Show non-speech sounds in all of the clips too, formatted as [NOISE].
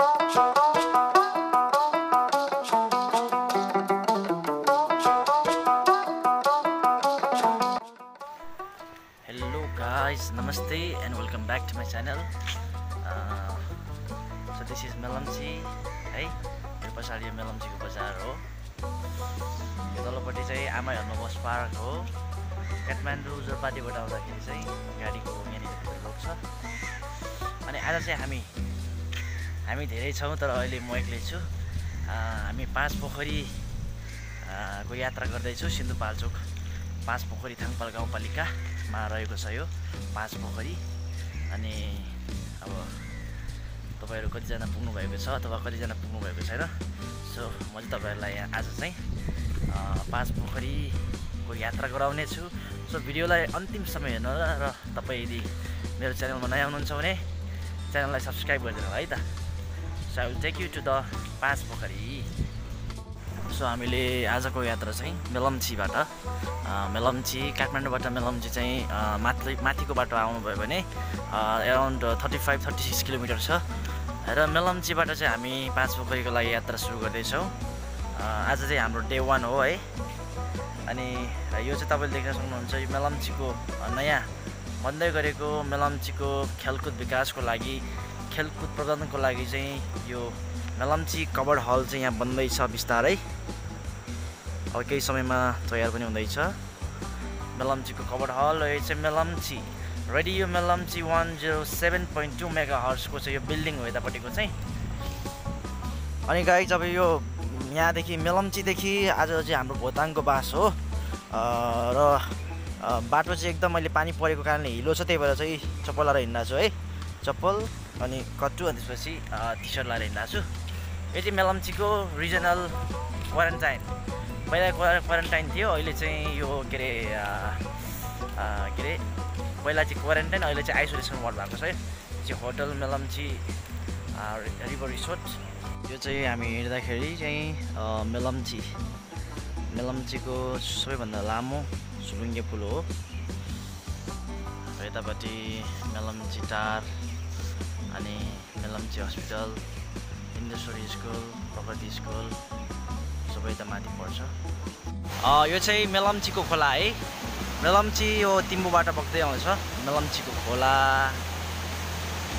Hello guys नमस्ते and welcome back to my channel so this is Melamchi है मेरो पछाडि यो मेलम्चीको बजार हो। यो तल्लोपट्टि चाहिँ आमा हेर्नुहोस् पार्क हो। काठमाडौँ जोरपाटीबाट आउँदाखेरि चाहिँ गाडीको यहाँनिर रोक्छ अनि आज चाहिँ हामी हामी धेरै छौँ तर अहिले म एक्लै छु। हामी पाँच पोखरी को यात्रा गर्दैछु सिन्धुपाल्चोक पाँच पोखरी थाङपाल गाउँपालिकामा रहेको छ यो पाँच पोखरी। अनि अब तपाईँहरू कतिजना पुग्नु भएको छ अथवा कतिजना पुग्नु भएको छैन सो म चाहिँ तपाईँहरूलाई यहाँ आज चाहिँ पाँच पोखरीको यात्रा गराउने छु सो भिडियोलाई अन्तिम समय हेर्नु होला र तपाईँ यदि मेरो च्यानलमा नयाँ हुनुहुन्छ भने च्यानललाई सब्सक्राइब गरिदिनु होला है त। So take you to the Panch Pokhari. So हामीले आजको यात्रा चाहिँ मेलम्चीबाट मेलम्ची काठमाडौँबाट मेलम्ची चाहिँ माथि माथिको बाटो आउनुभयो भने around thirty five thirty six kilometre छ। र मेलम्चीबाट चाहिँ हामी पाँच पोखरीको लागि यात्रा सुरु गर्दैछौँ। आज चाहिँ हाम्रो डे वान हो है। अनि यो चाहिँ तपाईँले देख्न सक्नुहुन्छ यो मेलम्चीको नयाँ बन्दै गरेको मेलम्चीको खेलकुद विकासको लागि खेलकुद प्रबन्धनको लागि चाहिँ यो मेलम्ची कबड हल चाहिँ यहाँ बन्दैछ बिस्तारै। अब केही समयमा तयार पनि हुँदैछ। मेलम्चीको कबड हल यो चाहिँ Melamchi radio Melamchi one zero seven point two mega हर्सको चाहिँ यो बिल्डिङ हो यतापट्टिको चाहिँ। अनि गाई जब यो यहाँदेखि मेलम्चीदेखि आज चाहिँ हाम्रो भोताङको बास हो। र बाटो चाहिँ एकदम अहिले पानी परेको कारणले हिलो छ त्यही भएर चाहिँ चप्पल लाएर हिँड्दा छु है। चप्पल अनि कट्टु अनि त्यसपछि टी सर्ट लाएर हिँड्दा छु यो चाहिँ मेलम्चीको रिजनल क्वारेन्टाइन पहिला क्वार क्वारेन्टाइन थियो अहिले चाहिँ यो के अरे के अरे पहिला चाहिँ क्वारेन्टाइन अहिले चाहिँ आइसोलेसन वार्ड भएको छ है। चाहिँ होटल मेलम्ची रिभर रिसोर्ट यो चाहिँ हामी हिँड्दाखेरि चाहिँ मेलम्ची। मेलम्चीको सबैभन्दा लामो सुलुङ्गे पुल हो। यतापट्टि मेलम्ची टार। अनि Melamchi hospital Indeshwari school Pragati school सबै त माथि पर्छ। यो चाहिँ मेलम्चीको खोला है। मेलम्ची यो तिम्बुबाट बग्दै आउँछ। मेलम्चीको खोला।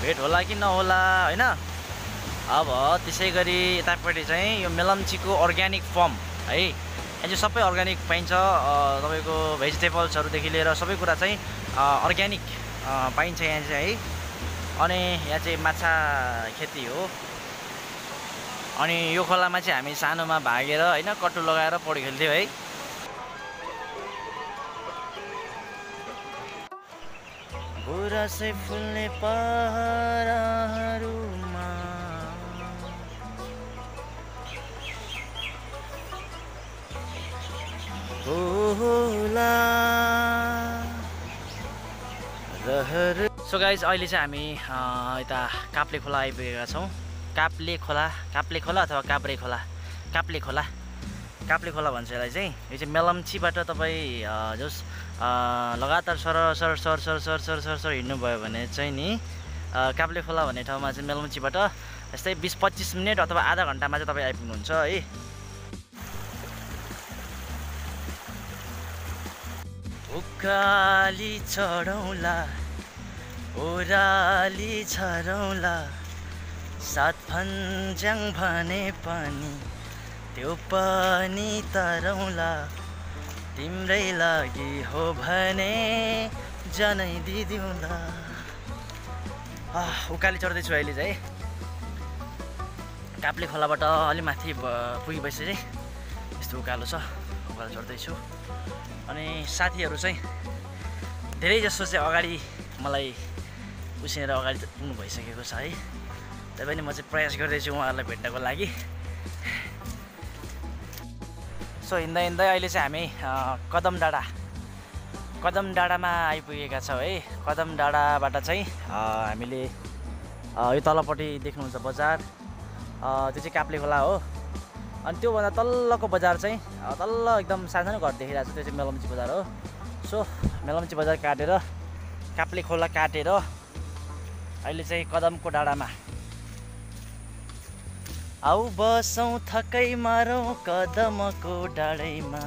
भेट होला कि नहोला होइन? अब त्यसै गरी यतापट्टि चाहिँ यो मेलम्चीको अर्ग्यानिक फर्म है। यहाँ चाहिँ सबै अर्ग्यानिक पाइन्छ। तपाईँको भेजिटेबल्सहरूदेखि लिएर सबै कुरा चाहिँ अर्ग्यानिक पाइन्छ यहाँ चाहिँ है। अनि यहाँ चाहिँ माछा खेती हो। अनि यो खोलामा चाहिँ हामी सानोमा भागेर होइन कट्टु लगाएर पौडी खेल्थ्यौँ है। गुराँसै फुल्ने सो गाइज अहिले चाहिँ हामी यता काप्ले खोला आइपुगेका छौँ। काप्ले खोला काप्ले खोला अथवा काभ्रे खोला काप्ले खोला काप्ले खोला भन्छ यसलाई चाहिँ। यो चाहिँ मेलम्चीबाट तपाईँ जस लगातार सर सर सर सर सर सर सर सर हिँड्नुभयो भने चाहिँ नि काप्ले खोला भन्ने ठाउँमा चाहिँ मेलम्चीबाट यस्तै बिस पच्चिस मिनट अथवा आधा घन्टामा चाहिँ तपाईँ आइपुग्नुहुन्छ है। उकाली चढौँला ओराली झरौँला सात फन्ज्याङ भने पनि त्यो पनि तरौँला। तिम्रै लागि हो भने जनै दिदिउँला उकाली चढ्दैछु अहिले चाहिँ। काप्ले खोलाबाट अलि माथि पुगेपछि चाहिँ यस्तो उकालो छ उकालो चढ्दैछु। अनि साथीहरू चाहिँ धेरै जस्तो चाहिँ अगाडि मलाई उसिनेर अगाडि पुग्नु भइसकेको छ है। त्यही पनि म चाहिँ प्रयास गर्दैछु उहाँहरूलाई भेट्नको लागि। सो हिँड्दा हिँड्दै अहिले चाहिँ हामी कदम डाँडा कदम डाँडामा आइपुगेका छौँ है। कदम डाँडाबाट चाहिँ हामीले यो तलपट्टि देख्नुहुन्छ बजार। त्यो चाहिँ काप्ले खोला हो। अनि त्योभन्दा तल्लोको बजार चाहिँ तल्लो एकदम सानो घर देखिरहेको छ त्यो चाहिँ मेलम्ची बजार हो। सो मेलम्ची बजार काटेर काप्ले खोला काटेर अहिले चाहिँ कदमको डाँडामा। आउ बसौँ थकै मारौँ कदमको डाँडैमा।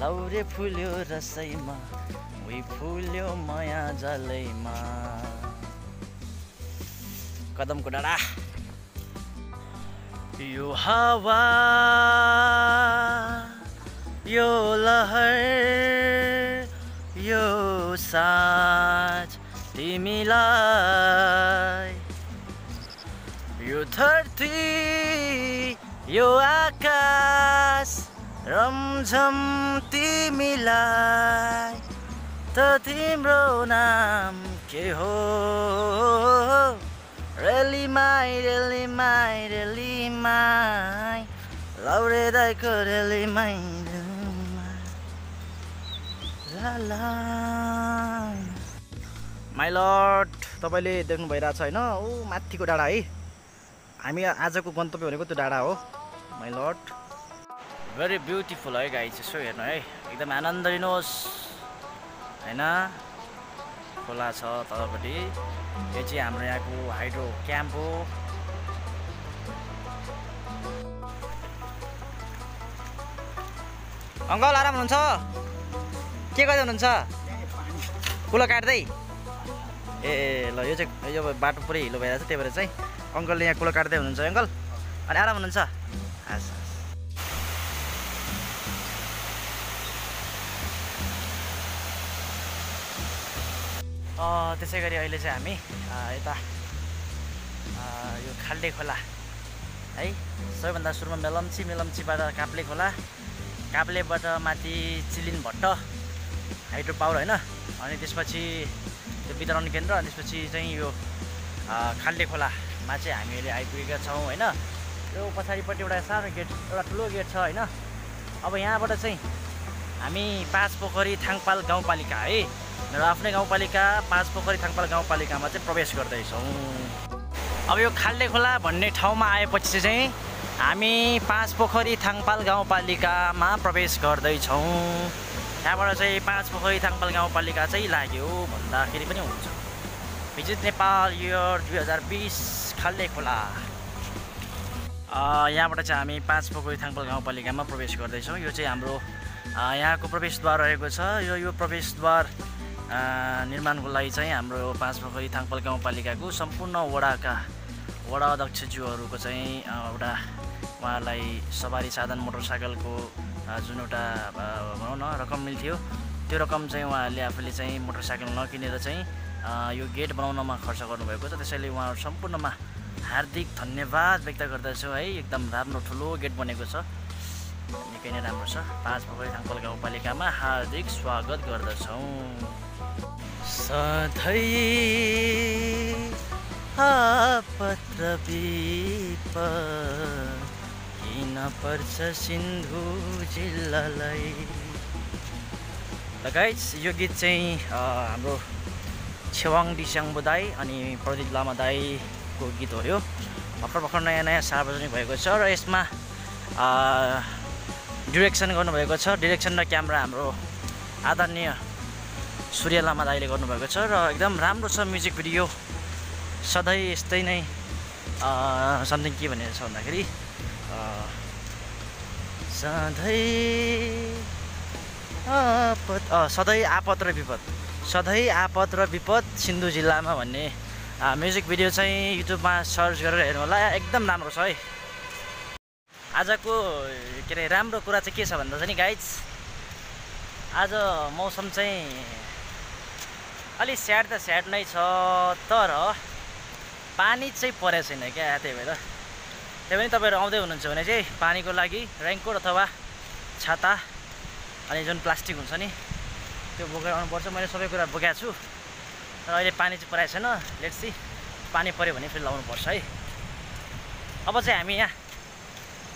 लौरे फुल्यो रसैमा उही फुल्यो माया जलैमा। कदमको डाँडा। यो हावा यो लहर यो साँझ तिमीलाई। यो धरती यो आकाश रमझम तिमीलाई। त तिम्रो नाम के हो? रेली माई रेली माई रेली माई लौरे दाइको रेली माई ला ला माई लट तपाईँले देख्नु भइरहेको छ होइन? ऊ माथिको डाँडा है। हामी आजको गन्तव्य भनेको त्यो डाँडा हो। माई लट भेरी ब्युटिफुल है गाई चाहिँ यसो हेर्नु है। एकदम आनन्द लिनुहोस्। होइन? खोला छ तलपट्टि। यो चाहिँ हाम्रो यहाँको हाइड्रो क्याम्प हो। अङ्कल आराम हुनुहुन्छ? के गर्दै हुनुहुन्छ कुलो काट्दै? ए ल यो चाहिँ यो बाटो पुरै हिलो भइरहेको छ त्यही भएर चाहिँ अङ्कलले यहाँ कुलो काट्दै हुनुहुन्छ अङ्कल। अनि आराम हुनुहुन्छ? हस्। त्यसै गरी अहिले चाहिँ हामी यता यो खाल्डे खोला है सबैभन्दा सुरुमा मेलम्ची मेलम्चीबाट काप्ले खोला काप्लेबाट माथि चिलिन भट्ट हाइड्रो पावर होइन अनि त्यसपछि त्यो वितरण केन्द्र अनि त्यसपछि चाहिँ यो खाल्डे खोलामा चाहिँ हामी अहिले आइपुगेका छौँ होइन। यो पछाडिपट्टि एउटा सानो गेट एउटा ठुलो गेट छ होइन। अब यहाँबाट चाहिँ हामी पाँच पोखरी थाङपाल गाउँपालिका है मेरो आफ्नै गाउँपालिका पाँच पोखरी थाङपाल गाउँपालिकामा चाहिँ प्रवेश गर्दैछौँ। अब यो खाल्डे खोला भन्ने ठाउँमा आएपछि चाहिँ हामी पाँच पोखरी थाङपाल गाउँपालिकामा प्रवेश गर्दैछौँ। त्यहाँबाट चाहिँ पाँच पोखरी थाङपाल गाउँपालिका चाहिँ लाग्यो भन्दाखेरि पनि हुन्छ। भिजिट नेपाल इयर दुई हजार बिस खाल्डे खोला। यहाँबाट चाहिँ हामी पाँच पोखरी थाङपाल गाउँपालिकामा प्रवेश गर्दैछौँ। यो चाहिँ हाम्रो यहाँको प्रवेशद्वार रहेको छ। यो यो प्रवेशद्वार निर्माणको लागि चाहिँ हाम्रो पाँच पोखरी थाङपाल गाउँपालिकाको सम्पूर्ण वडाका वडा अध्यक्षज्यूहरूको चाहिँ एउटा उहाँहरूलाई सवारी साधन मोटरसाइकलको जुन एउटा भनौँ न रकम मिल्थ्यो त्यो रकम चाहिँ उहाँहरूले आफूले चाहिँ मोटरसाइकल नकिनेर चाहिँ यो गेट बनाउनमा खर्च गर्नुभएको छ। त्यसैले उहाँहरू सम्पूर्णमा हार्दिक धन्यवाद व्यक्त गर्दछु है। एकदम राम्रो ठुलो गेट बनेको छ। निकै नै राम्रो छ। पाँच पोखरी थाङपाल गाउँपालिकामा हार्दिक स्वागत गर्दछौँ। सधैँ किन पर्छ सिन्धु जिल्लालाई? गाइज यो गीत चाहिँ हाम्रो छेवाङ डिस्याङ बुदाई अनि प्रदीप लामा दाईको गीत हो यो। भर्खर भर्खर नयाँ नयाँ सार्वजनिक भएको छ र यसमा डिरेक्सन गर्नुभएको छ। डिरेक्सन र क्यामरा हाम्रो आदरणीय सूर्य लामा दाईले गर्नुभएको छ र एकदम राम्रो छ म्युजिक भिडियो। सधैँ यस्तै नै समथिङ के भनेको छ भन्दाखेरि सधैँ सधैँ आपत र विपद। सधैँ आपत र विपद सिन्धु जिल्लामा भन्ने म्युजिक भिडियो चाहिँ युट्युबमा सर्च गरेर हेर्नु होला। एकदम राम्रो छ है। आजको के अरे राम्रो कुरा चाहिँ के छ भन्दा चाहिँ नि गाइज आज मौसम चाहिँ अलिक स्याड त स्याड नै छ तर पानी चाहिँ परेको छैन क्या त्यही भएर। त्यही पनि तपाईँहरू आउँदै हुनुहुन्छ भने चाहिँ पानीको लागि रेनकोट अथवा छाता अनि जुन प्लास्टिक हुन्छ नि त्यो बोकेर आउनुपर्छ। मैले सबै कुरा बोकेको छु। तर अहिले पानी चाहिँ परेको छैन। लेट्सी पानी पऱ्यो भने फेरि लाउनुपर्छ है। अब चाहिँ हामी यहाँ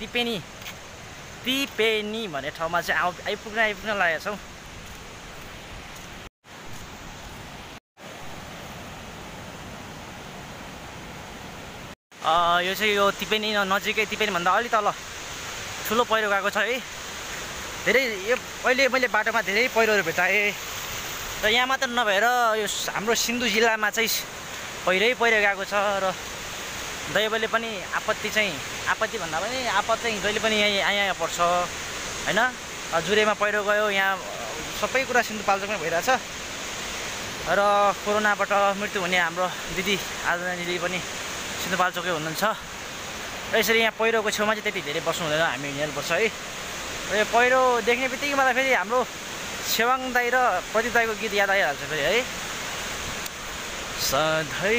तिपेनी तिपेनी भन्ने ठाउँमा चाहिँ आउ आइपुग्न आइपुग्न लागेका छौँ। यो चाहिँ यो तिपेनी नजिकै तिपेनीभन्दा अलि तल ठुलो पहिरो गएको छ है। धेरै यो अहिले मैले बाटोमा धेरै पहिरोहरू भेटाएँ र यहाँ मात्र नभएर यो हाम्रो सिन्धु जिल्लामा चाहिँ पहिरै पहिरो गएको छ र दैवले पनि आपत्ति चाहिँ आपत्ति भन्दा पनि आपत चाहिँ जहिले पनि यहाँ यहाँ पर्छ होइन? जुरेमा पहिरो गयो यहाँ सबै कुरा सिन्धुपाल्चोकमै भइरहेछ। र कोरोनाबाट मृत्यु हुने हाम्रो दिदी आजना दिदी पनि सिन्धुपाल्चोकै हुनुहुन्छ। र यसरी यहाँ पहिरोको छेउमा चाहिँ त्यति धेरै बस्नु हुँदैन हामी हिँड्नुपर्छ है? र यो पहिरो देख्ने बित्तिकै मलाई फेरि हाम्रो सेवाङ दाई र प्रदीप दाईको गीत याद आइहाल्छ फेरि है? सधैँ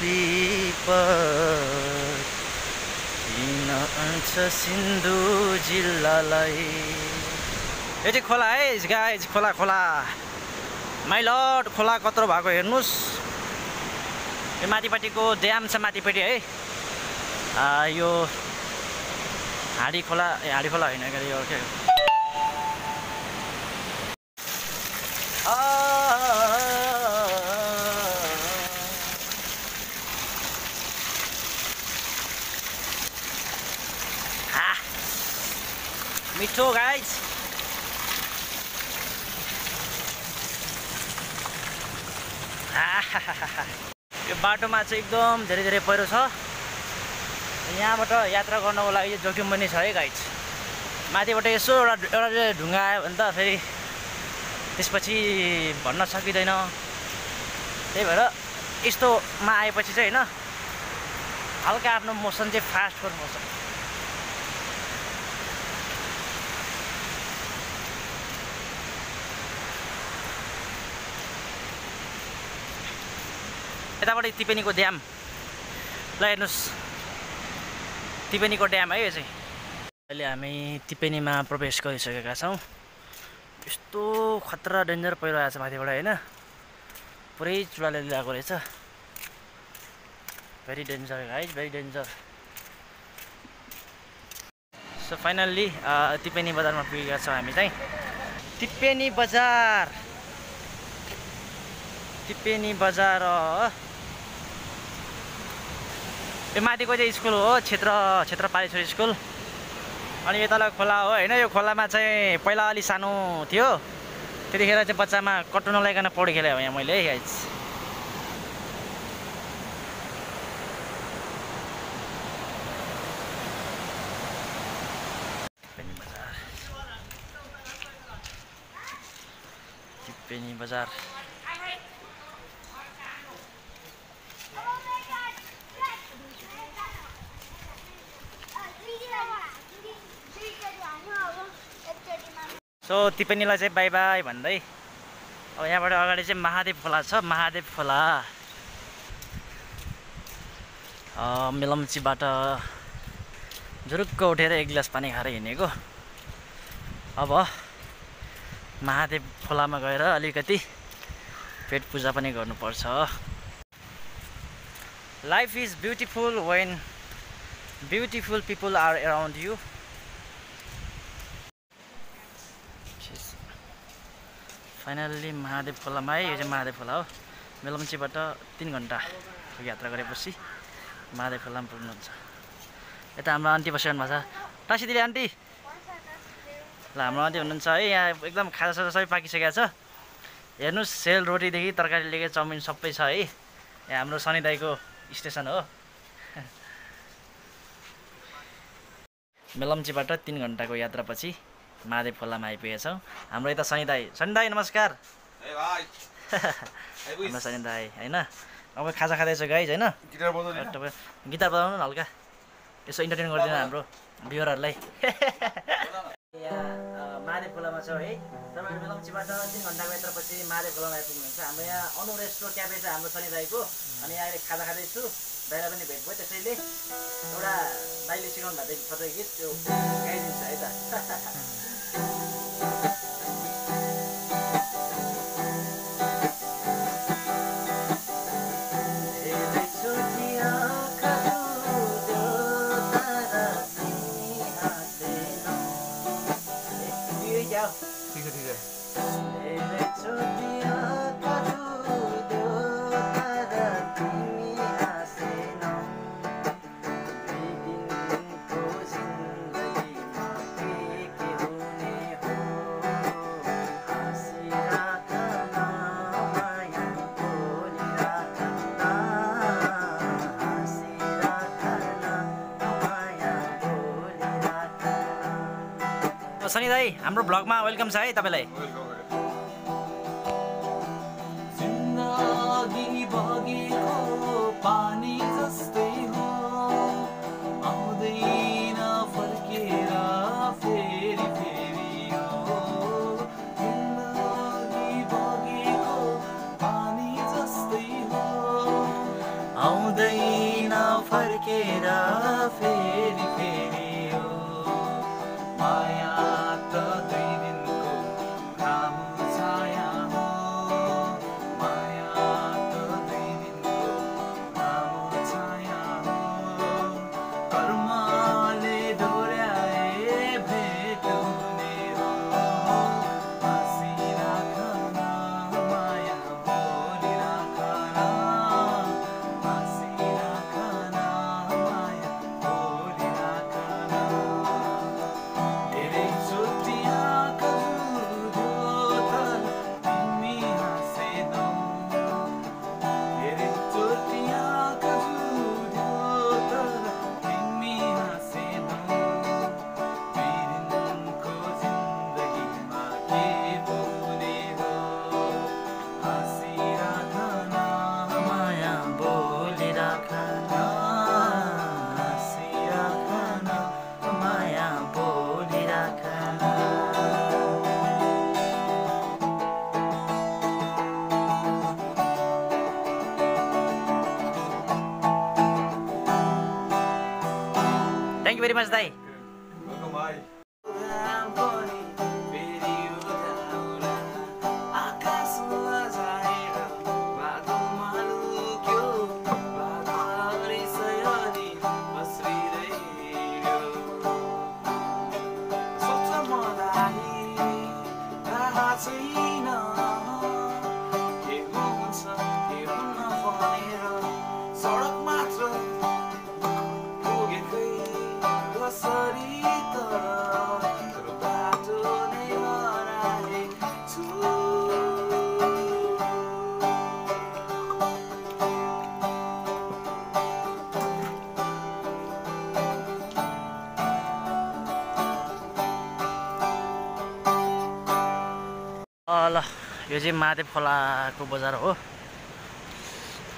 विपद किन अन्छ सिन्धु जिल्लालाई? यो खोला है गाइज खोला खोला। माइलट खोला कत्रो भएको हेर्नुहोस् यो माथिपट्टिको ड्याम छ माथिपट्टि है। यो हाँडी खोला ए हाँडी खोला होइन के यो के मिठो गाइज [LAUGHS] यो बाटोमा चाहिँ एकदम धेरै धेरै पहिरो छ। यहाँबाट यात्रा गर्नको लागि जोखिम पनि छ है गाइज माथिबाट यसो एउटा एउटा ढुङ्गा आयो भने त फेरि त्यसपछि भन्न सकिँदैन। त्यही भएर यस्तोमा आएपछि चाहिँ होइन हल्का आफ्नो मोसन चाहिँ फास्ट गर्नुपर्छ। यताबाट तिपेनीको ड्याम। ल हेर्नुहोस् तिपेनीको ड्याम है यो चाहिँ। अहिले हामी तिपेनीमा प्रवेश गरिसकेका छौँ। यस्तो खतरा डेन्जर पहिरो आएको छ माथिबाट होइन? पुरै चुडाले ल्याएको रहेछ। भेरी डेन्जर है very danger so finally Tipeni बजारमा पुगेका छौँ हामी चाहिँ। तिपेनी बजार। तिपेनी बजार यो माथिको चाहिँ स्कुल हो क्षेत्र क्षेत्र पालेश्वरी स्कुल। अनि यो तल खोला हो होइन यो खोलामा चाहिँ पहिला अलि सानो थियो। त्यतिखेर चाहिँ बच्चामा कट्टु नलाइकन पौडी खेलेँ हो यहाँ मैले है गाइज बजार। सो तिपेनीलाई चाहिँ बाई बाई भन्दै। अब यहाँबाट अगाडि चाहिँ महादेव खोला छ महादेव खोला। मेलम्चीबाट झुरुक्क उठेर एक गिलास पानी खाएर हिँडेको। अब महादेव खोलामा गएर अलिकति पेट पूजा पनि गर्नुपर्छ। Life is beautiful when beautiful people are around you finally Mahadev खोलामा है यो चाहिँ महादेव खोला हो। मेलम्चीबाट तिन घन्टाको यात्रा गरेपछि महादेव खोलामा पुग्नुहुन्छ। यता हाम्रो आन्टी बसिरहनु भएको छ। टाँसी दिदी आन्टी। ल हाम्रो आन्टी हुनुहुन्छ। है यहाँ एकदम खाजासाजा सबै पाकिसकेको छ। हेर्नुहोस् सेल तरकारी लिएर चाउमिन सबै छ है। यहाँ हाम्रो शनि दाईको स्टेसन हो। [LAUGHS] मेलम्चीबाट तिन घन्टाको यात्रापछि महादेव खोलामा आइपुगेका छौँ। हाम्रो यता शनि दाई। शनि दाई नमस्कार। [LAUGHS] हाम्रो शनि दाई होइन? अब खाजा खाँदैछ गाइज होइन? गिटार बजाउनु न हल्का। यसो इन्टरटेन गरिदिनु हाम्रो भ्युवरहरूलाई [LAUGHS] महादेव खोलामा छ है। तपाईँहरू बेलम्चीबाट तिन घन्टाको यत्रपछि महादेव खोलामा आइपुग्नुहुन्छ। हाम्रो यहाँ अनु रेस्टो क्याफे छ हाम्रो शनि दाईको। अनि यहाँ खाजा खाँदैछु। दाइलाई पनि भेट भयो त्यसैले। एउटा दाइले सिकाउनु भएको थियो गीत त्यो गाइदिन्छ है त। [LAUGHS] Música हाम्रो ब्लगमा वेलकम छ है तपाईँलाई। पानी थ्याङ्क यू चाहिँ महादेव खोलाको बजार हो।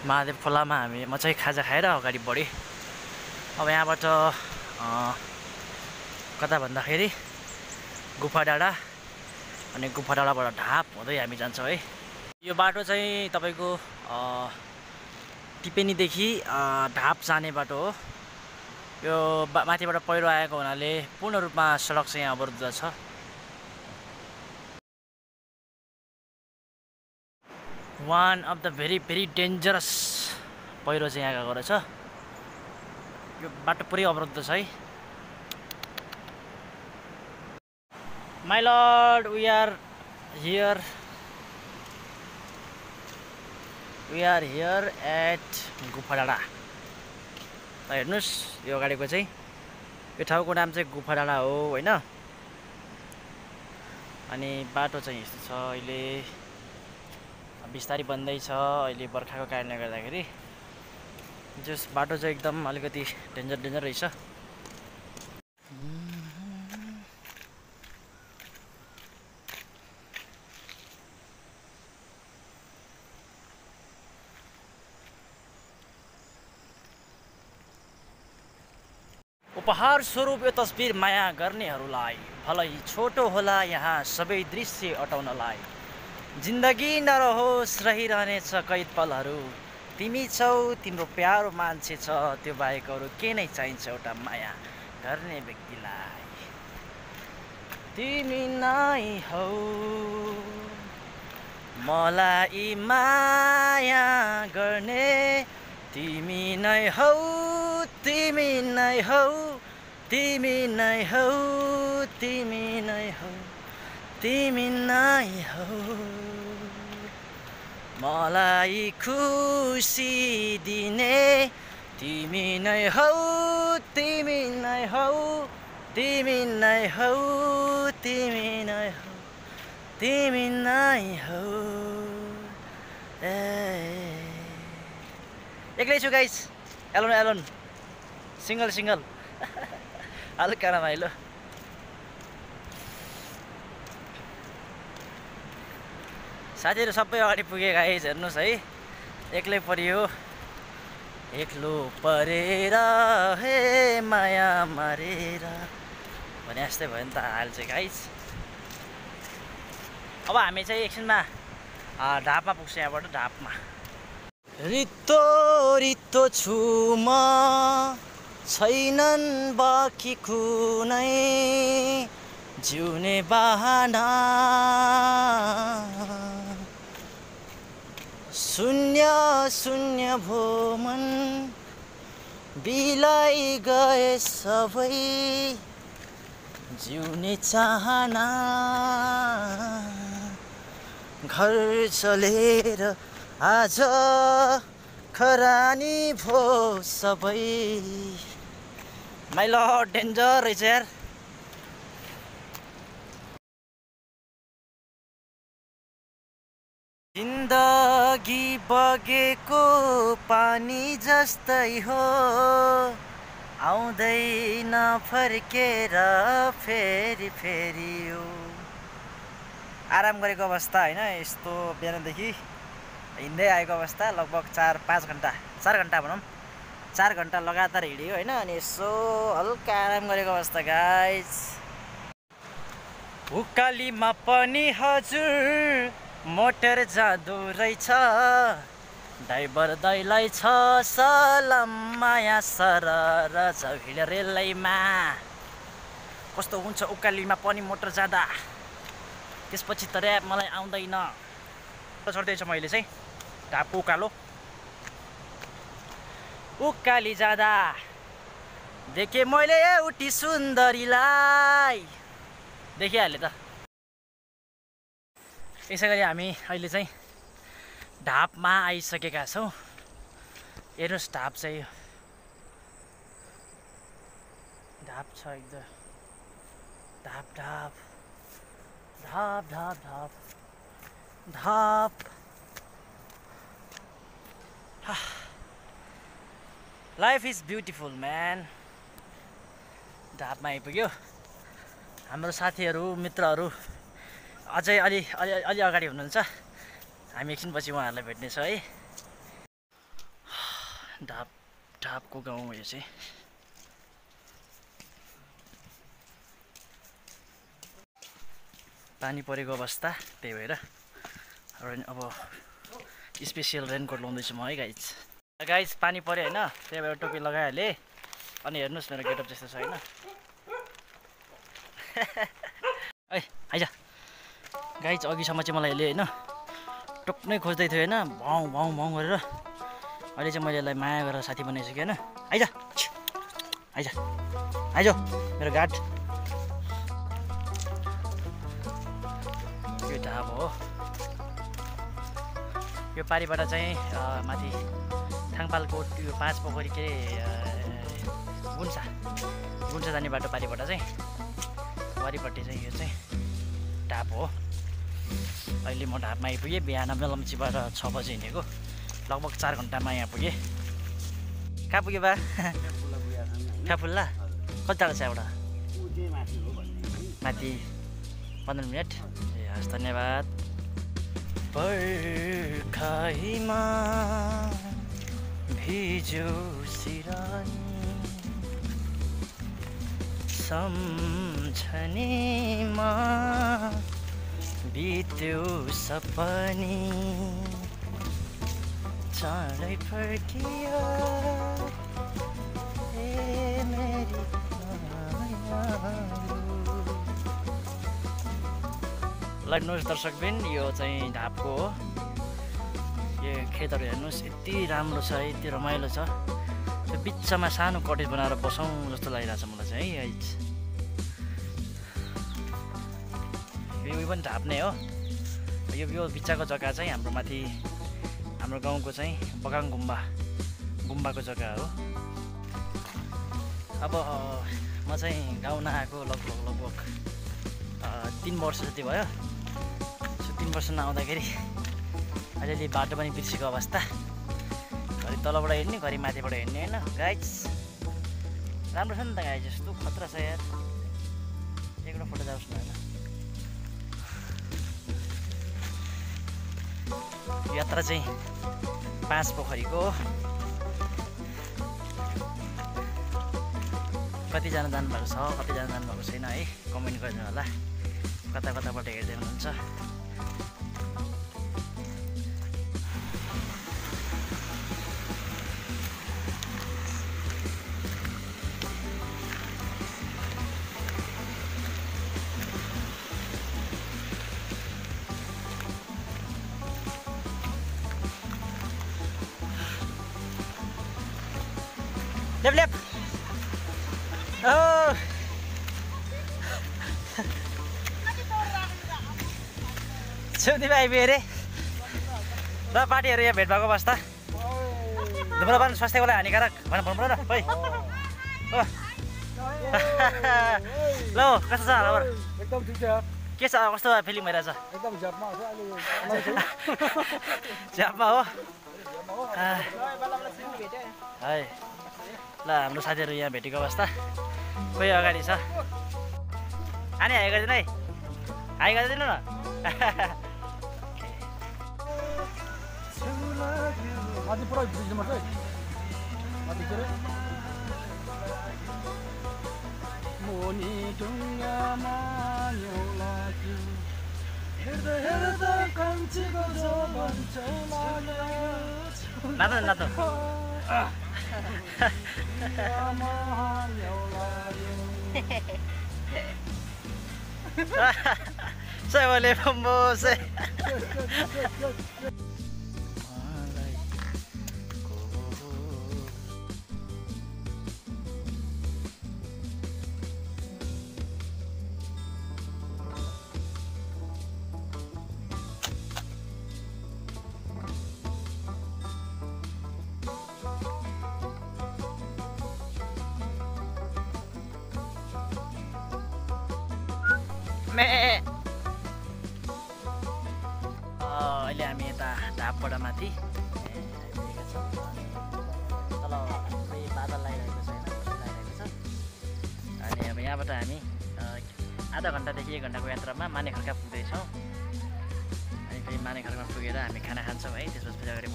महादेव खोलामा हामी म चाहिँ खाजा खाएर अगाडि बढेँ। अब यहाँबाट कता भन्दाखेरि गुफा डाँडा अनि गुफा डाँडाबाट ढाप हुँदै हामी जान्छौँ है। यो बाटो चाहिँ तपाईँको टिपेनीदेखि ढाप जाने बाटो हो। यो माथिबाट पहिरो आएको हुनाले पूर्ण रूपमा सडक चाहिँ यहाँ अवरुद्ध छ one of the very very dangerous पहिरो चाहिँ यहाँ गएको रहेछ यो बाटो पुरै अवरुद्ध छ है। My lord we are here we are here at Gupha डाँडा त हेर्नुहोस् यो अगाडिको चाहिँ। यो ठाउँको नाम चाहिँ गुफा डाँडा हो होइन? अनि बाटो चाहिँ यस्तो छ अहिले। बिस्तारै बन्दैछ अहिले बर्खाको कारणले गर्दाखेरि। जस बाटो चाहिँ एकदम अलिकति डेन्जर डेन्जर रहेछ। उपहार स्वरूप यो तस्बिर माया गर्नेहरूलाई। भलै छोटो होला यहाँ सबै दृश्य अटाउनलाई। जिन्दगी नरहोस् रहिरहनेछ कैद पलहरू। तिमी छौ तिम्रो प्यारो मान्छे छ त्यो बाहेक अरू के नै चाहिन्छ एउटा माया गर्ने व्यक्तिलाई। तिमी नै हौ। मलाई माया गर्ने तिमी नै हौ तिमी नै हौ तिमी नै हौ तिमी नै हौ। तिमी नै हौ। मलाई खुसी दिने तिमी नै हौ तिमी नै हौ तिमी नै हौ तिमी नै हौ तिमी नै हौ। ए। एक्लै छु guys. Alone alone. Single single. [LAUGHS] हल्का रमाइलो। साथीहरू सबै अगाडि पुगे गाइज हेर्नुहोस् है। एक्लै परियो। एक्लो परेर हे माया मारेर। भने जस्तै भयो नि त हाल चाहिँ गाइज अब हामी चाहिँ एकछिनमा ढापमा पुग्छ यहाँबाट ढापमा। रित्तो रित्तो छु म। छैनन् बाँकी कुनै जिउने बाहना। शून्य शून्य भो मन बिलाई गए सबै जिउने चाहना। घर चलेर आज खरानी भो सबै। माइल डेन्जर रहेछ यार जिन्दगी बगेको पानी जस्तै हो। आउँदैन फर्केर फेरि फेरि यो। आराम गरेको अवस्था होइन यस्तो बिहानदेखि हिँड्दै आएको अवस्था लगभग चार पाँच घन्टा चार घन्टा भनौँ। चार घन्टा लगातार हिँड्यो होइन अनि यसो हल्का आराम गरेको अवस्था गाइस उकालीमा पनि हजुर। मोटर जाँदो रहेछ। ड्राइभर दैलाई छ सलाम माया सरर झगिल रेलैमा। कस्तो हुन्छ उकालीमा पनि मोटर जाँदा? त्यसपछि त ऱ्याप मलाई आउँदैन। चढ्दैछु मैले चाहिँ। ढापको उकालो। उकाली जाँदा। देखेँ मैले एउटी सुन्दरीलाई। देखिहालेँ त। यसै गरी हामी अहिले चाहिँ ढापमा आइसकेका छौँ। हेर्नुहोस् ढाप चाहिँ। ढाप छ एकदम। ढाप ढाप। Dhap Dhap Dhap. Dhap. Life is beautiful man ढापमा आइपुग्यो। हाम्रो साथीहरू मित्रहरू। अझै अलि अलि अलि अगाडि हुनुहुन्छ। हामी एकछिनपछि उहाँहरूलाई भेट्नेछौँ है। ढाप ढापको गाउँ यो चाहिँ। पानी परेको अवस्था त्यही भएर। र अब स्पेसियल रेनकोट लाउँदैछु म है गाइज गाइज पानी पऱ्यो होइन त्यही भएर टोपी लगाइहालेँ अनि हेर्नुहोस् मेरो गेटअप त्यस्तो छ होइन। [LAUGHS] है आइज। गाइज अघिसम्म चाहिँ मलाई यसले होइन टोक्नै खोज्दै थियो होइन। भाउ भाउ भाउ गरेर अहिले चाहिँ मैले यसलाई माया गरेर साथी बनाइसकेँ होइन। आइज। आइज। आइज मेरो गाड। यो ढाब हो। यो पारिबाट चाहिँ माथि थाङपालकोट यो पाँच पोखरी के गुन्सा। गुन्सा जाने बाटो पारिबाट चाहिँ वारिपट्टि चाहिँ यो चाहिँ ढाप हो। अहिले म ढापमा आइपुगेँ बिहान मेलम्चीबाट छ बजी हिँडेको। लगभग चार घन्टामा यहाँ पुगेँ। कहाँ पुग्यो बा? काफुल्ला कति टाढो छ यहाँबाट? माथि। पन्ध्र मिनट। ए हस् धन्यवाद। भिजो सिरानी सम्झनीमा बित्यो सपनी। चाँडै फर्कियो। ए मेरी मायालु। ल हेर्नुहोस् दर्शकबिन यो चाहिँ ढापको हो। यो खेतहरू हेर्नुहोस् यति राम्रो छ यति रमाइलो छ। त्यो बिचमा सानो कटेज बनाएर बसौँ जस्तो लागिरहेको छ मलाई चाहिँ है। यो यो पनि ढाप नै हो। यो यो बिचको जग्गा चाहिँ हाम्रो माथि हाम्रो गाउँको चाहिँ बगाङ गुम्बा गुम्बाको जग्गा हो। अब म चाहिँ गाउँ नआएको लगभग लगभग तिन वर्ष जति भयो। सो तिन वर्ष नआउँदाखेरि अलिअलि बाटो पनि बिर्सेको अवस्था। घरि तलबाट हिँड्ने घरि माथिबाट हिँड्ने होइन? गाइज राम्रो छ नि त गाइज यस्तो खतरा छ यार। एकवटा फोटो जाओस् न होइन? यात्रा चाहिँ पाँच पोखरीको कतिजना जानुभएको छ कतिजना जानुभएको छैन है कमेन्ट गरिदिनु होला कता कताबाट हेर्दै हुनुहुन्छ? आइपुग्यो अरे र? पार्टीहरू यहाँ भेट भएको अवस्था। धुम्रपान स्वास्थ्यको लागि हानिकारक भनेर भन्नु पर्दैन खोइ हो [LAUGHS] ल कस्तो छ हालखबर? एकदम ठिक छ। के छ कस्तो फिलिङ भइरहेछ? एकदम झ्यापमा [LAUGHS] हो? [LAUGHS] है। ल हाम्रो साथीहरू यहाँ भेटेको अवस्था। कोही अगाडि छ। आनी हाई गरिदिनु है। हाई गरिदिनु न। माथि पुरा भिज्नु पर्छ है माथि के अरे मुनि ढुङ्गामा लाग्यो हेर्दा हेर्दा कान्छीको Se famoso.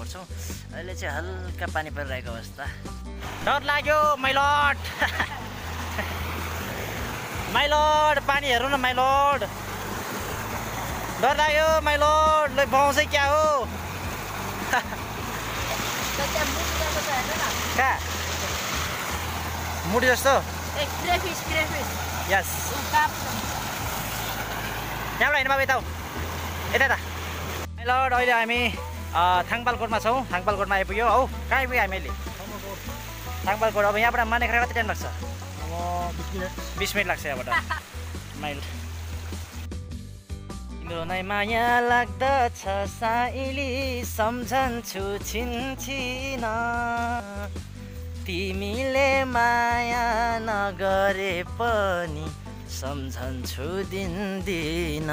बढ्छौँ अहिले चाहिँ हल्का पानी परिरहेको अवस्था। डर लाग्यो मैलट माइलोड [LAUGHS] पानी हेर्नु न माइलोड डर लाग्यो माइलोड ल बाउ चाहिँ क्या हो? [LAUGHS] कहाँ मुडी जस्तो. यस. यहाँबाट हिँड्नु बाबु यता हो यता यता। माइलोड अहिले हामी थाङपालकोटमा छौँ। थाङपालकोटमा आइपुग्यो। हौ कहाँ आइपुग्यो हामी अहिले? थाङपालकोट अब यहाँबाट मानेखरा कति टाइम लाग्छ। बिस मिनट लाग्छ यहाँबाट। [LAUGHS] माइल। तिम्रो नै माया लाग्दछ साइली। सम्झन्छु छिनछिन। तिमीले माया नगरे पनि सम्झन्छु दिन दिन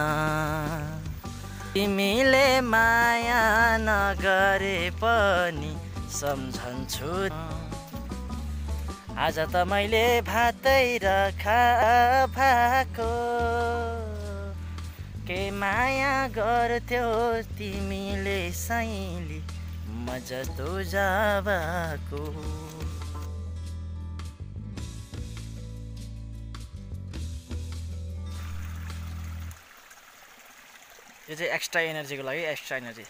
तिमीले माया नगरे पनि सम्झन्छु। आज त मैले भातै र खा भएको। के माया गर्थ्यौ तिमीले साइली म जस्तो जाबाको यो चाहिँ एक्स्ट्रा एनर्जीको लागि एक्स्ट्रा एनर्जी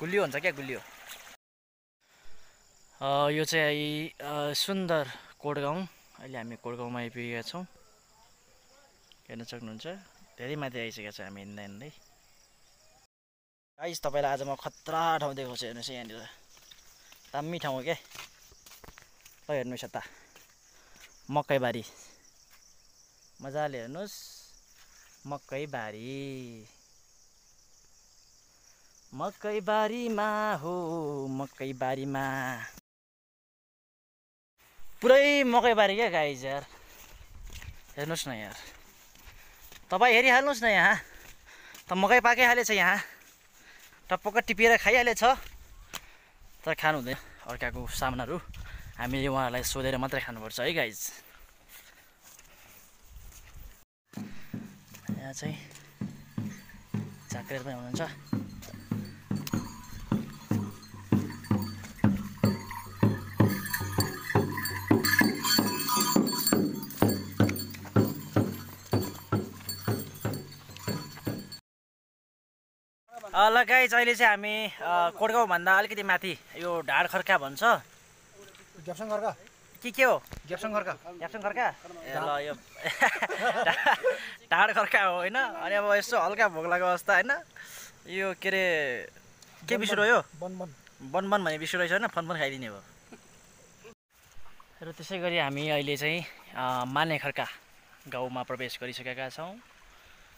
गुलियो हुन्छ क्या गुलियो यो चाहिँ सुन्दर कोडगाउँ। अहिले हामी कोडगाउँमा आइपुगेका छौँ। हेर्न सक्नुहुन्छ। धेरै माथि आइसकेको छ हामी हिँड्दा हिँड्दै। गाइस तपाईँलाई आज म खतरा ठाउँ देखाउँछु हेर्नुहोस् यहाँनिर। दामी ठाउँ हो क्या। ल हेर्नुहोस् यता। मकैबारी। मजाले हेर्नुहोस् मकैबारी। मकैबारीमा हो मकैबारीमा। पुरै मकैबारी क्या गाइज यार। हेर्नुहोस् न यार। तपाईँ हेरिहाल्नुहोस् न यहाँ। त मकै पाकै हालेछ यहाँ। टपक्क टिपेर खाइहालेछ। तर खानु हुँदैन अर्काको सामानहरू। हामीले उहाँहरूलाई सोधेर मात्रै खानुपर्छ है गाइज यहाँ चाहिँ झाँक्रेर पनि हुनुहुन्छ। ल गाइज अहिले चाहिँ हामी कोडगाउँभन्दा अलिकति माथि यो ढाड खर्का भन्छ। ग्याप्सन खर्का के के हो? ग्याप्सन खर्का याप्सन खर्का ए ल यो [LAUGHS] ढाड खर्का हो होइन? अनि अब यसो हल्का भोक लागेको अवस्था होइन? यो के अरे के बिस रह्यो बन बन बन बन भन्ने बिस रहेछ होइन? फन फन खाइदिने हो र त्यसै गरी हामी अहिले चाहिँ माने खर्का गाउँमा प्रवेश गरिसकेका छौँ।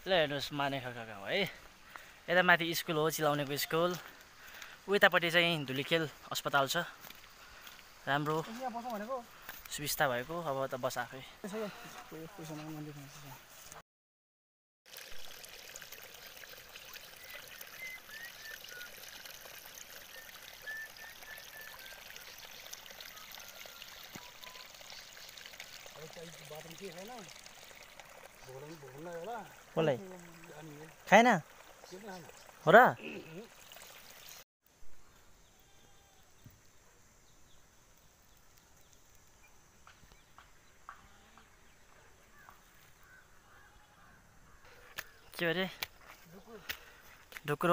ल हेर्नुहोस् माने खर्का गाउँ है? यता माथि स्कुल हो चिलाउनेको स्कुल। उतापट्टि चाहिँ धुलिखेल अस्पताल छ। राम्रो यहाँ बसौँ भनेको? सुविस्ता भएको अब त बस आफै। कसलाई? खाएन? हो र? के अरे ढुकुर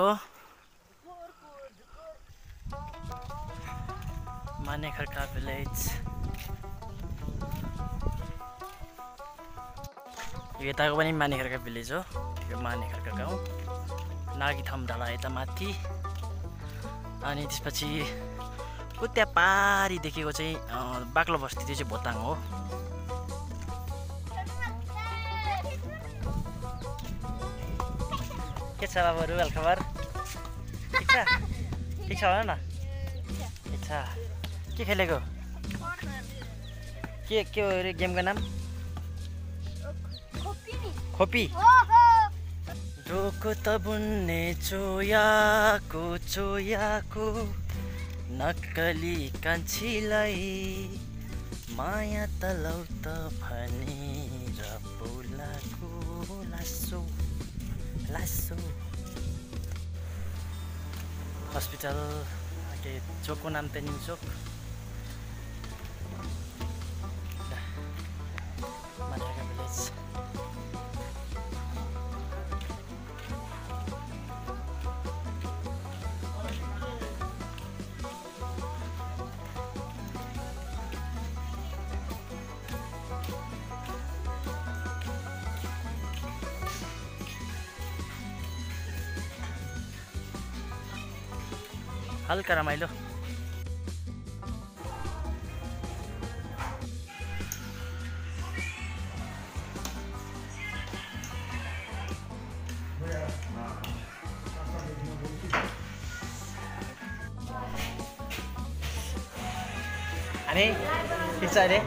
माने खड्का भिलेज यताको पनि माने खड्का भिलेज हो यो माने खड्का गाउँ नागिथम डाँडा यता माथि अनि त्यसपछि उता पारी देखेको चाहिँ बाक्लो बस्ती त्यो चाहिँ भोताङ हो के छ बाबुहरू हालखबर ठिक छ ठिक छ भन न ठिक छ के खेलेको के के हो अरे गेमको नाम खोपी डोको त बुन्ने चोयाको चोयाको नक्कली कान्छीलाई माया तलौ त भनेर बोलाको लासो लासो हस्पिटल के चोकको नाम तेनिङ चोक हल्का रमाइलो हामी ठिक छ अरे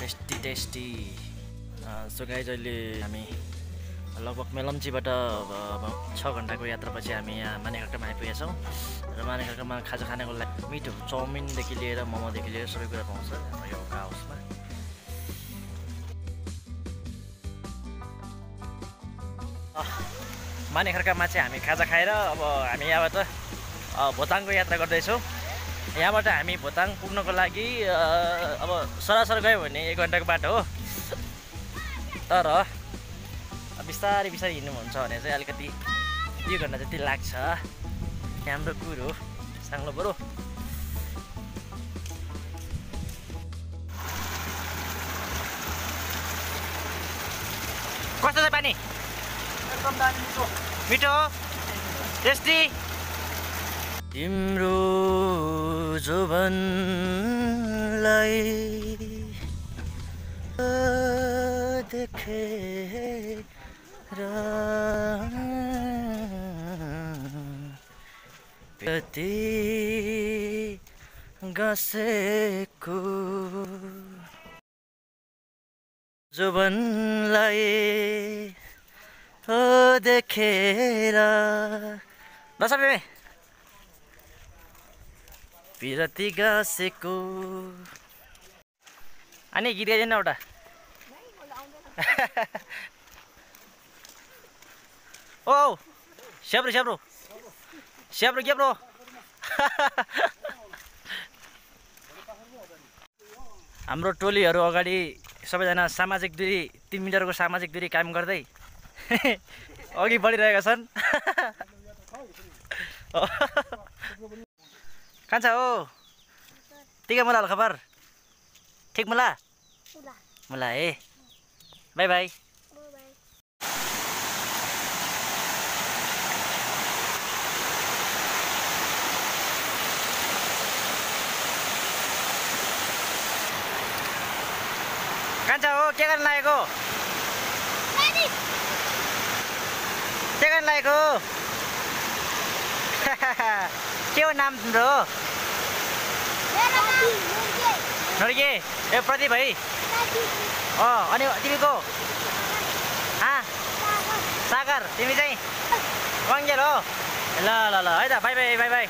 टेस्टी टेस्टी सो गाइज अहिले हामी लगभग मेलम्चीबाट छ घन्टाको यात्रापछि हामी यहाँ मानेखर्कामा आइपुगेका छौँ र मानेखर्कामा खाजा खानको लागि मिठो चाउमिनदेखि लिएर मोमोदेखि लिएर सबै कुरा पाउँछ हाम्रो यो हाउसमा मानेखर्कामा चाहिँ हामी खाजा खाएर अब हामी यहाँबाट भोताङको यात्रा गर्दैछौँ। यहाँबाट हामी भोताङ पुग्नको लागि अब सरासर गयो भने एक घन्टाको बाटो हो। तर बिस्तारै बिस्तारै हिँड्नुहुन्छ भने चाहिँ अलिकति दुई घन्टा जति लाग्छ। हाम्रो कुरो साङ्लो बरु। कस्तो छ पानी? मिठो? टेस्टी? तिम्रो जोबनलाई देखेर कति गसेको जोबनलाई हो देखेर बेबे पिरती गाँसेको। अनि गीत ओ स्याब्रो स्याब्रो स्याब्रो के ब्रो हाम्रो टोलीहरू अगाडि सबैजना सामाजिक दूरी तिन मिटरको सामाजिक दूरी कायम गर्दै [LAUGHS] अघि बढिरहेका छन्। [LAUGHS] कान्छा हो। टिका मला हाल खबर? ठिक मला। मला ए। बाई बाई कान्छा हो के गर्न लागेको के गर्न लागेको के हो नाम तिम्रो नर्गे ए प्रदीप है अँ अनि तिमीको आ सागर तिमी चाहिँ कङ्गेल हो ल ल ल है त बाई बाई बाई बाई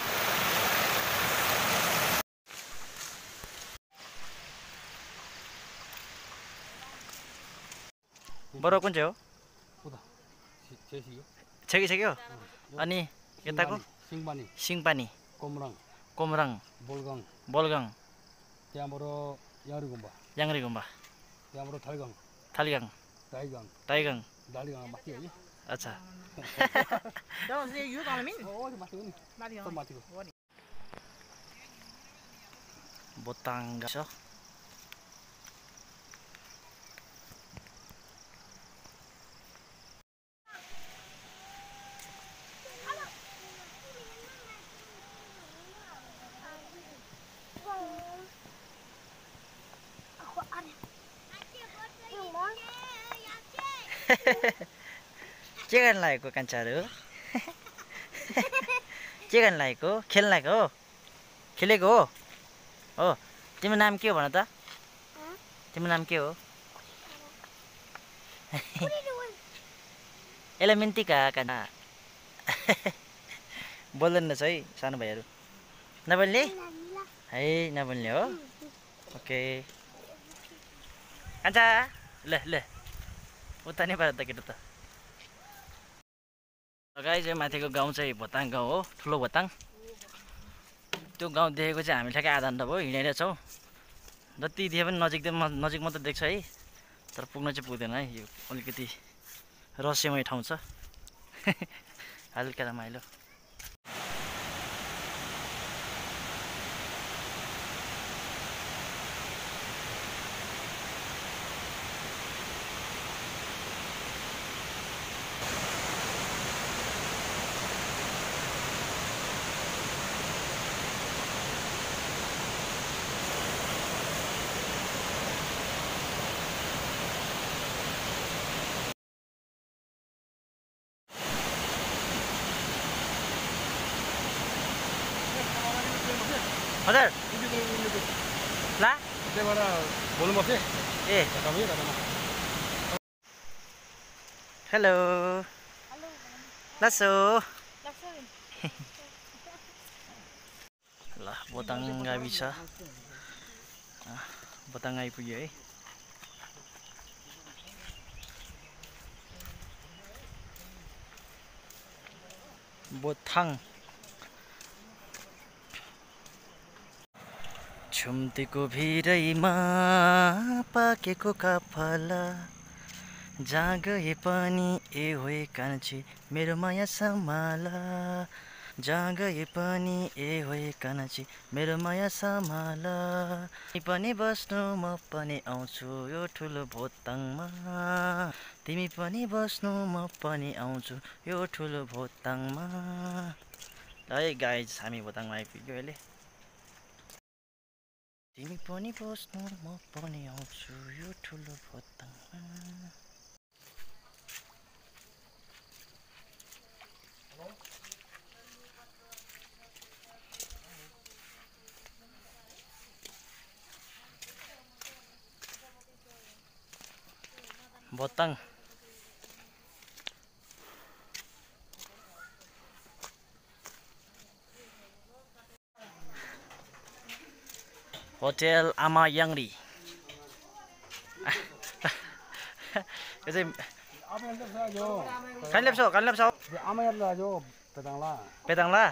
बरु कुन चाहिँ हो छेकी छेक्यो अनि यताको सिङपानी सिङपानी कोमराङ कोमराङ बोलगङ बोलगाङ त्यहाँबाट याङ्री गुम्बा याङ्री गुम्बा त्यहाँबाट थैगाङ थालिगाङ दाइगाङ टाइगाङ डालीगाङ माथि है अच्छा ओ त्यो माथि हो नि त्यो माथिको बोताङ छ गर्न लागेको कान्छाहरू? के गर्न लागेको? खेल्न लागेको हो? खेलेको हो? हो? तिम्रो नाम के हो भन त? तिम्रो नाम के हो? यसलाई मिन्तिका काना बोल्दैन रहेछ है सानो भाइहरू। नबोल्ने? है नबोल्ने हो? ओके। कान्छा ल ल। उता नै पार त केटो त। गाई चाहिँ माथिको गाउँ चाहिँ भोताङ गाउँ हो ठुलो भोताङ। त्यो गाउँ देखेको चाहिँ हामी ठ्याक्कै आधा घन्टा भयो हिँडेर छौँ। जति देखे पनि नजिक नजिक मात्रै देख्छ है। तर पुग्न चाहिँ पुग्दैन है यो अलिकति रहस्यमय ठाउँ छ। [LAUGHS] हल्का रमाइलो हजुर ला त्यहाँबाट बोल्नु पर्छ ए घटाउनु है घटाउनु हेलो लसो ल बोताङ गावि छ अँ, बोताङ आइपुग्यो है छुम्तीको भिरैमा पाकेको कफला जहाँ गए पनि ए होए कान्छी मेरो माया सम्हाल जहाँ पनि ए होए कान्छी मेरो माया सम्हाल पनि बस्नु म पनि आउँछु यो ठुलो भोताङमा तिमी पनि बस्नु म पनि आउँछु यो ठुलो भोताङमा है गाइज हामी भोताङमा आइपुग्यो अहिले। तिमी पनि बस्नु म पनि आउँछु यो ठुलो भोताङमा भोताङ होटेल आमा याङ्री यो चाहिँ कहाँ ल्याप्छौ कहाँ ल्याप्छौ पेदाङला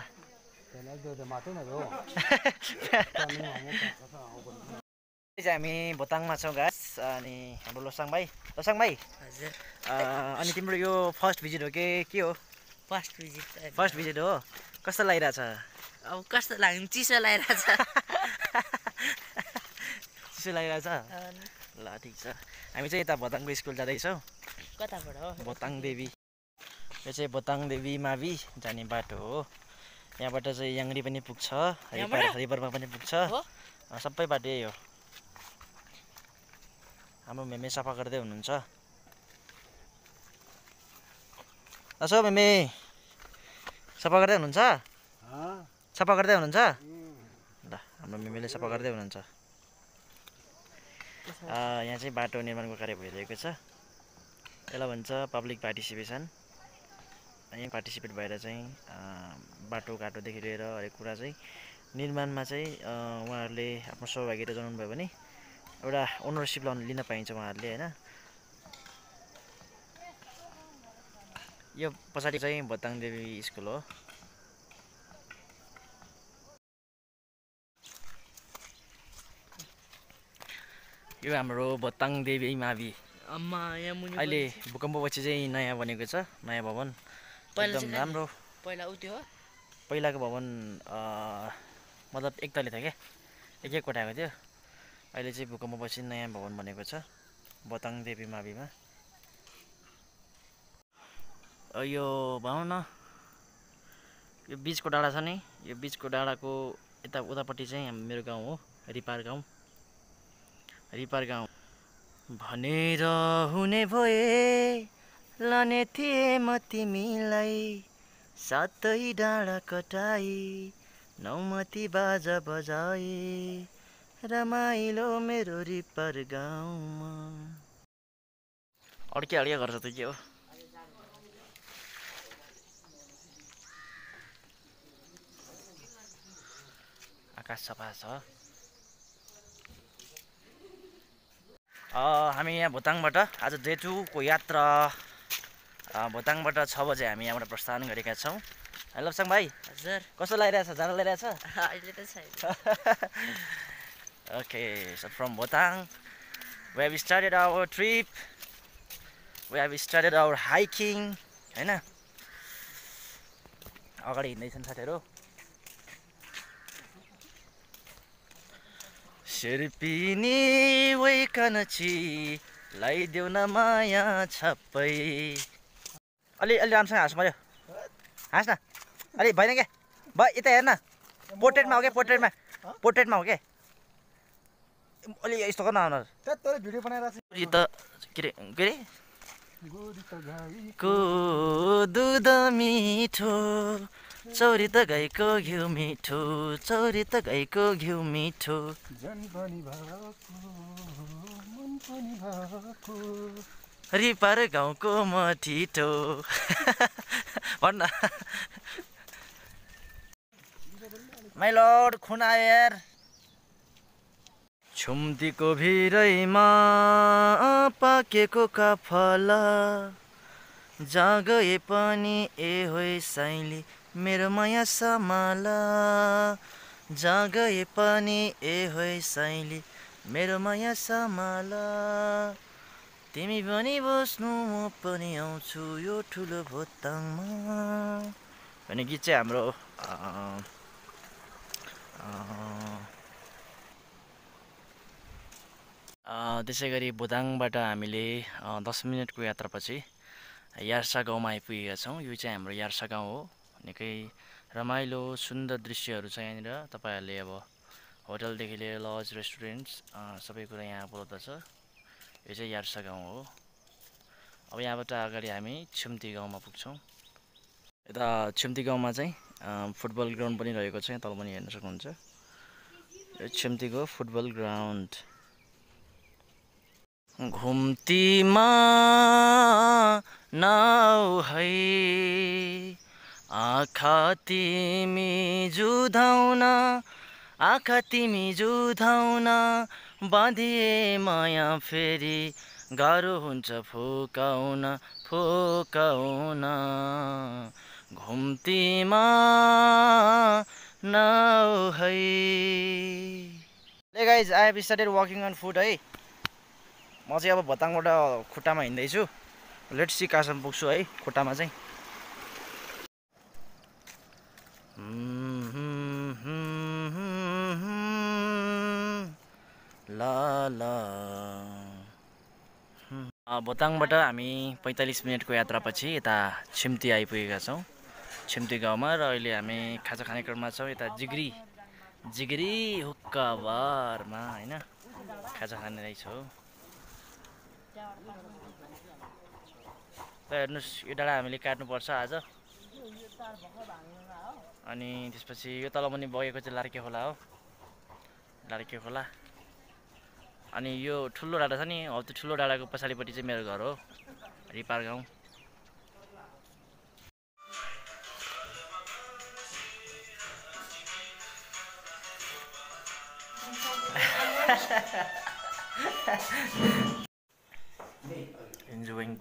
हामी भोताङमा छौँ गास अनि हाम्रो लोसाङ भाइ लोसाङ भाइ हजुर अनि तिम्रो यो फर्स्ट भिजिट हो कि के हो फर्स्ट भिजिट फर्स्ट भिजिट हो कस्तो लागिरहेछ अब कस्तो लाग्यो चिसो लागिरहेछ चिसो लागिरहेछ ल ठिक छ। हामी चाहिँ यता भोताङको स्कुल जाँदैछौँ कताबाट हो? भोताङ देवी। यो चाहिँ भोताङ देवी मावि जाने बाटो हो। यहाँबाट चाहिँ याङ्री पनि पुग्छ? रिपरमा पनि पुग्छ। सबै बाटो यही हो। हाम्रो मेमे सफा गर्दै हुनुहुन्छ। असो मेमे सफा गर्दै हुनुहुन्छ? सफा गर्दै हुनुहुन्छ? ल हाम्रो मेमेले सफा गर्दै हुनुहुन्छ। यहाँ चाहिँ बाटो निर्माणको कार्य भइरहेको छ। यसलाई भन्छ पब्लिक पार्टिसिपेसन अनि पार्टिसिपेट भएर चाहिँ अँ, बाटोघाटोदेखि लिएर हरेक कुरा चाहिँ निर्माणमा चाहिँ उहाँहरूले आफ्नो सहभागिता जनाउनु भयो भने एउटा ओनरसिप लोन लिन पाइन्छ उहाँहरूले होइन? यो पछाडि चाहिँ भोताङ देवी स्कुल हो। यो हाम्रो भोताङ देवी मावि अम्मा यहाँ मुनि अहिले भूकम्पपछि चाहिँ नयाँ बनेको छ नयाँ भवन एकदम राम्रो पहिला उ त्यो पहिलाको भवन मतलब एक तले थियो क्या एक एक कोठाको थियो अहिले चाहिँ भूकम्पपछि नयाँ भवन बनेको छ बोताङ देवी माविमा यो भनौँ न यो बिचको डाँडा छ नि यो बिचको डाँडाको यता उतापट्टि चाहिँ मेरो गाउँ हो रिपार गाउँ रिपार गाउँ भनेर हुने भए लाने थिएँ म तिमीलाई। सातै डाँडा कटाई नौमती बाजा बजाए। रमाइलो मेरो रिपर गाउँमा अड्के अड्के गर्छ त के हो? आकाश सफा छ। हामी यहाँ भोताङबाट आज डे टूको यात्रा भोताङबाट छ बजे हामी यहाँबाट प्रस्थान गरेका छौँ। हेलो सङ भाइ। हजुर। कस्तो लागिरहेछ? जाडो लागिरहेछ? अहिले त छैन। [LAUGHS] Okay, so from Botang, we have started our trip. We have started our hiking. होइन? अगाडि हिँड्दैछन् साथीहरू। सिर्पिनी वैकन छि लगाइदेऊ न माया छप्पै। अलि अलि राम्रोसँग हाँस मऱ्यो हाँस न। अलि भएन क्या भयो यता हेर्न। पोर्ट्रेटमा हो क्या पोर्ट्रेटमा। पोर्ट्रेटमा हो क्या अलि यस्तो गर्न आउनु। त के अरे के अरे दुध मिठो। चौरी त गाईको घिउ मिठो चौरी त गाईको घिउ मिठो। रिपार गाउँको म ठिटो भन्न खुन यार छुम्तीको भिरैमा पाकेको काफल। जहाँ गए पनि ए होइ साइली मेरो माया समाल। जहाँ गए पनि ए होइ साइली मेरो माया समाल। तिमी पनि बस्नु म पनि आउँछु यो ठुलो भोताङमा भन्ने गीत चाहिँ हाम्रो त्यसै गरी भोताङबाट हामीले दस मिनटको यात्रापछि यार्सा गाउँमा आइपुगेका छौँ। यो चाहिँ हाम्रो यार्सा गाउँ हो। निकै रमाइलो सुन्दर दृश्यहरू छ यहाँनिर। तपाईँहरूले अब होटलदेखि लिएर लज रेस्टुरेन्ट्स सबै कुरा यहाँ उपलब्ध छ। यो चाहिँ यार्सा गाउँ हो। अब यहाँबाट अगाडि हामी छुम्ती गाउँमा पुग्छौँ। यता छुम्ती गाउँमा चाहिँ फुटबल ग्राउन्ड पनि रहेको छ यहाँ तल पनि हेर्न सक्नुहुन्छ। यो छुम्तीको फुटबल ग्राउन्ड। घुम्तीमा नाउ है। आँखा तिमी जुधाउन आँखा तिमी जुधाउन बाँधिए माया फेरि गाह्रो हुन्छ फुकाउन फुकाउन। घुम्तीमा नाउ है। Guys I have started walking on foot है। म चाहिँ अब भताङबाट खुट्टामा हिँड्दैछु। लेट सी पुग्छु है खुट्टामा चाहिँ। ला ला भोताङबाट हामी पैँतालिस मिनटको यात्रापछि यता छिम्ती आइपुगेका छौँ छिम्ती गाउँमा र अहिले हामी खाजा खाने क्रममा छौँ यता जिग्री जिग्री हुक्का बारमा होइन खाजा खाने रहेछ ल हेर्नुहोस् यो डाँडा हामीले काट्नुपर्छ आज अनि त्यसपछि यो तल मुनि बगेको चाहिँ लार्के खोला हो। लार्के खोला। अनि यो ठुलो डाँडा छ नि हौ त्यो ठुलो डाँडाको पछाडिपट्टि चाहिँ मेरो घर हो रिपार गाउँ। Enjoying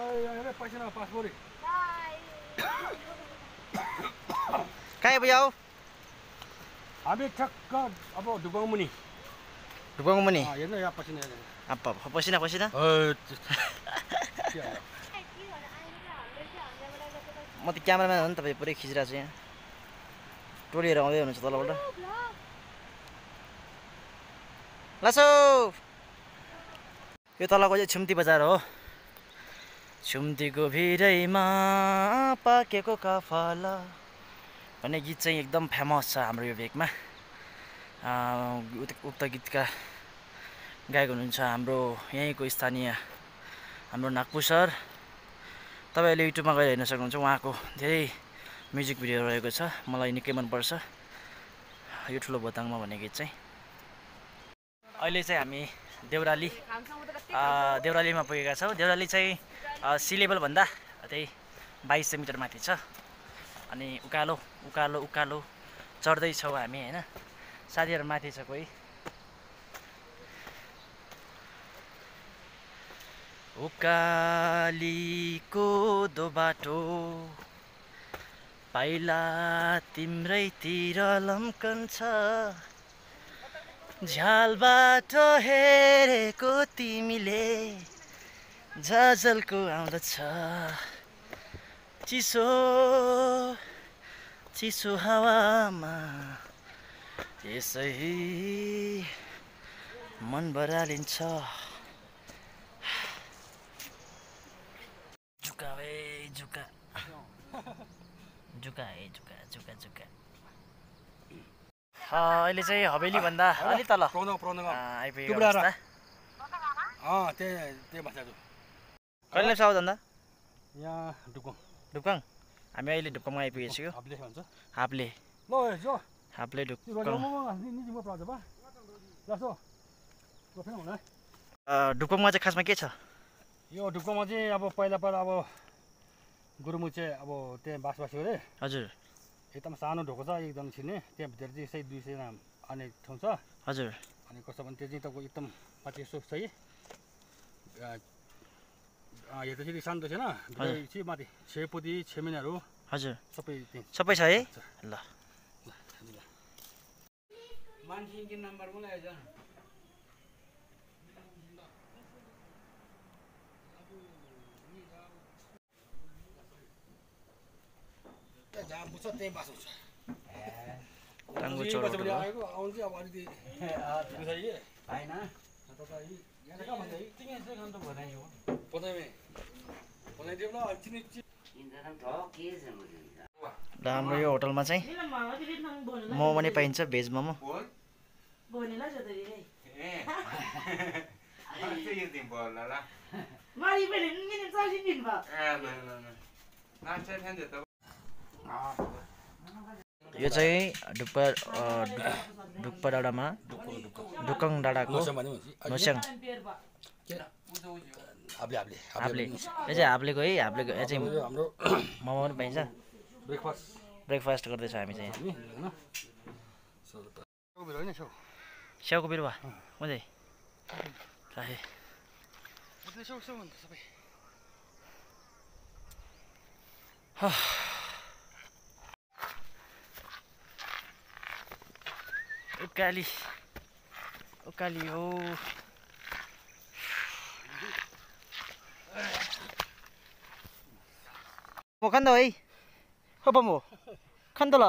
chow mein होइन कहाँ हो हामी ठक्क अब ढुकाउ मुनि ढुकाउँ मुनि हेर्नु यहाँ पछि नै अप्पा पसिना पसिना म त क्यामराम्यान हो नि तपाईँ पुरै खिचिरहेको छु यहाँ टोलीहरू आउँदै हुनुहुन्छ तलबाट लासो यो तलको चाहिँ छुम्ती बजार हो छुम्तीको भिरैमा पाकेको काफाला। भन्ने गीत चाहिँ एकदम फेमस छ हाम्रो यो भेगमा उक्त गीतका गायक हुनुहुन्छ हाम्रो यहीँको स्थानीय हाम्रो नागपु सर। तपाईँहरूले युट्युबमा गएर हेर्न सक्नुहुन्छ उहाँको धेरै म्युजिक भिडियो रहेको छ। मलाई निकै मनपर्छ। यो ठुलो भोताङमा भन्ने गीत चाहिँ। अहिले चाहिँ हामी देउराली देउरालीमा पुगेका छौँ। देउराली चाहिँ अ, सी लेभलभन्दा त्यही बाइस सय मिटर माथि छ। अनि उकालो उकालो उकालो चढ्दैछौँ हामी होइन? साथीहरू माथि छ कोही? उकालीको दो बाटो पाइला तिम्रैतिर लम्कन्छ झ्यालबाट हेरेको तिमीले झझल्को आउँदछ। चिसो चिसो हावामा यसै मन बरालिन्छ। जुका है जुका जुका है जुका जुका जुका अहिले चाहिँ हवेलीभन्दा अलि तल अँ त्यही त्यही भाषा कहिले साउ धन्दा? यहाँ ढुकाउ ढुक्कङ हामी अहिले ढुक्कङमा आइपुगेको छु। हाप्ले भन्छ। हाप्ले। ल जो। हाप्ले त्यो ढुक्कङ निजी म प्राउँछ बा। जस्तो फेरि हुन अँ, ढुक्कङमा चाहिँ खासमा के छ? यो ढुक्कामा चाहिँ अब पहिला पहिला अब गुरुमु चाहिँ अब त्यहाँ बासबासी गरे। हजुर। एकदम सानो ढोको छ एकदम छिर्ने। त्यहाँभित्र चाहिँ यसै दुई सयजना आउने ठाउँ छ। हजुर। अनि कस्तो भने त्यो चाहिँ तपाईँको एकदम माथि यसो सही। यो त फेरि शान्त छैन माथि छेपोती छेमेनाहरू हजुर सबै सबै छ है ल मान्छे नम्बर जहाँ बुझ्छ त्यहीँ बास। आएको आउनु चाहिँ अब अलिकति बुझाइ होइन हाम्रो यो होटलमा चाहिँ मोमो पनि पाइन्छ भेज मोमो यो चाहिँ डु- डुक्पा डाँडामा डुकङ डाँडाको नोस्याङ हाप्ले यो चाहिँ हाप्लेको है हाप्लेको यो चाहिँ मोमो पनि पाइन्छ। ब्रेकफास्ट। ब्रेकफास्ट गर्दैछ हामी चाहिँ। स्याउको बिरुवा कुन चाहिँ राखेँ। छेउ छेउ अन्त सबै उकाली उकाली हो म खन्द है हो पम्बो खन्द ल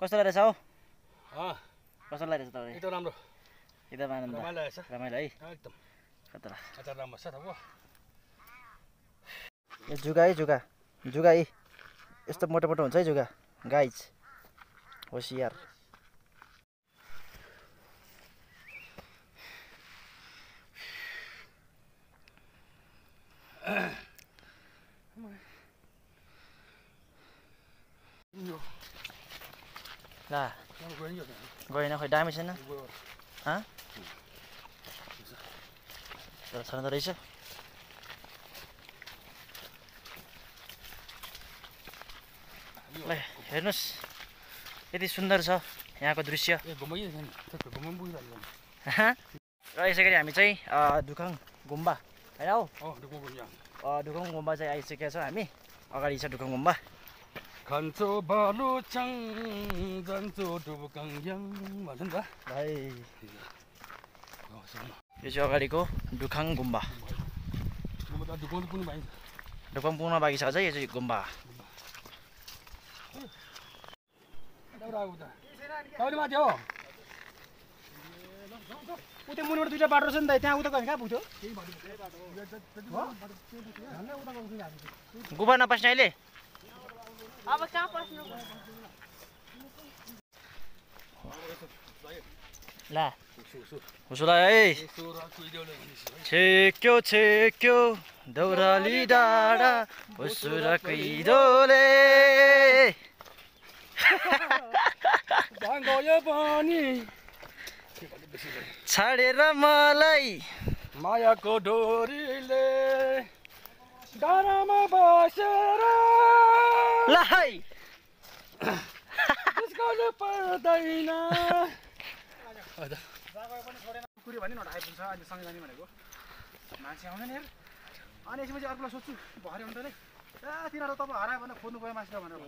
कस्तो रहेछ हौ कस्तो लागेको छ तपाईँ एकदम राम्रो एकदम आनन्द रमाइलो रहेछ है एकदम राम्रो छ यो जुगा है जुगा जुगा है यस्तो मोटो मोटो हुन्छ है जुगा गाइज होसियार गएन खोइ दामी छैन? त रहेछ। ल हेर्नुहोस् यति सुन्दर छ यहाँको दृश्य। र यसै गरी हामी चाहिँ दुखाङ गुम्बा। होइन हौ दुखाङ गुम्बा चाहिँ आइसकेका छौँ हामी। अगाडि छ दुखाङ गुम्बा। खान्छो बालु चाङ जान्छो डुबुकाङ याङ भन्छ नि त। भाइ। यो चाहिँ अगाडिको दुखाङ गुम्बा। दुखाङ पुग्न बाँकी छ अझै यो चाहिँ गुम्बा। माथि हो? उतै मुनिबाट दुइटा बाटो रहेछ नि त त्यहाँ उता कहाँ पुग्थ्यो गुम्बा नपस्ने अहिले? अब कहाँ पस्नु ला। उसोला है। छेक्यो छेक्यो दौराली डाँडा उसुर कैदोले [LAUGHS] गयो पनि। छाडेर मलाई। मायाको डोरीले डाँडामा बसेर। ला है। निस्कनु पर्दैन। कुकुरी भने नट आइपुग्छ अहिले सँगै जाने भनेको। मान्छे आउँदैन हेर अनि यसमा चाहिँ अर्कोलाई सोध्छु भरे हुन्छ नि। ए तिनीहरू तपाईँ हरायो भने खोज्नु गयो मासु भनेर।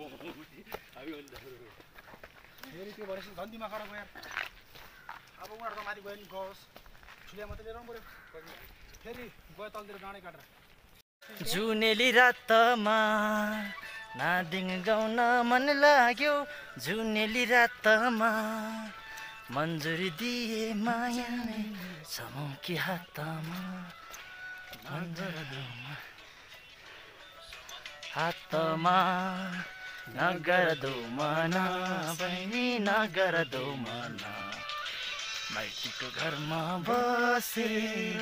फेरि त्यो भनेपछि खराब अब उनीहरू त माथि गयो नि गओस्। ठुलिया मात्रै लिएर पऱ्यो। फेरि गयो तलतिर डाँडै काटेर। जुनेली रातमा नादिङ गाउन मन लाग्यो। जुनेली रातमा मन्जुरी दिए माया समौकी हातमा। हातमा नगर दुमना बहिनी नगर दुमना माइतीको घरमा बसेर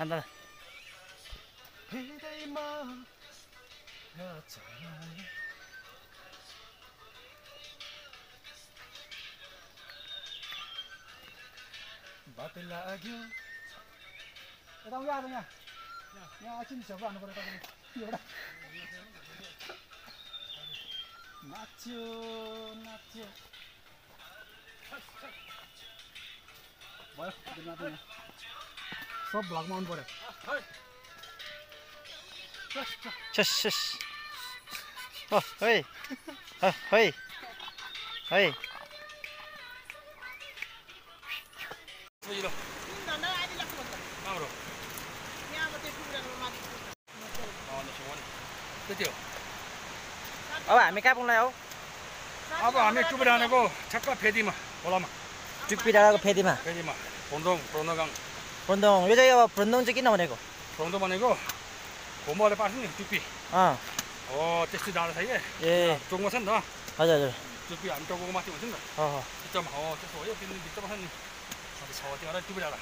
अन्त? हृदयमा बात लाग्यो। यता उयो आज यहाँ यहाँ एकछिन छेउको हाल्नु पऱ्यो तपाईँले एउटा नाच्यो नाच्यो भयो। सब भ्लगमा आउनु पऱ्यो छस् छस् ओ है ह, है राम्रो त्यति हो अब हामी कहाँ पुग्न हौ अब हामी टुबिरानेको ठ्याक्क फेदीमा खोलामा टुप्पी डाँडाको फेदीमा फेदीमा फोन्दोङ फोन्दोगाङ फ्रोन्दोङ यो चाहिँ अब फ्रोन्दोङ चाहिँ किन भनेको फोन्दो भनेको घुम्बाले पार्छ नि टुप्पी अँ हो त्यस्तै डाँडा छ कि ए टोकमा छ नि त हजुर हजुर टुप्पी हामी टोकको माथि हुन्छ नि त भित्रमा हो त्यस्तो हो यो तिन दिन भित्रमा छ नि अन्त छ त्यहाँ टुप्पी डाँडा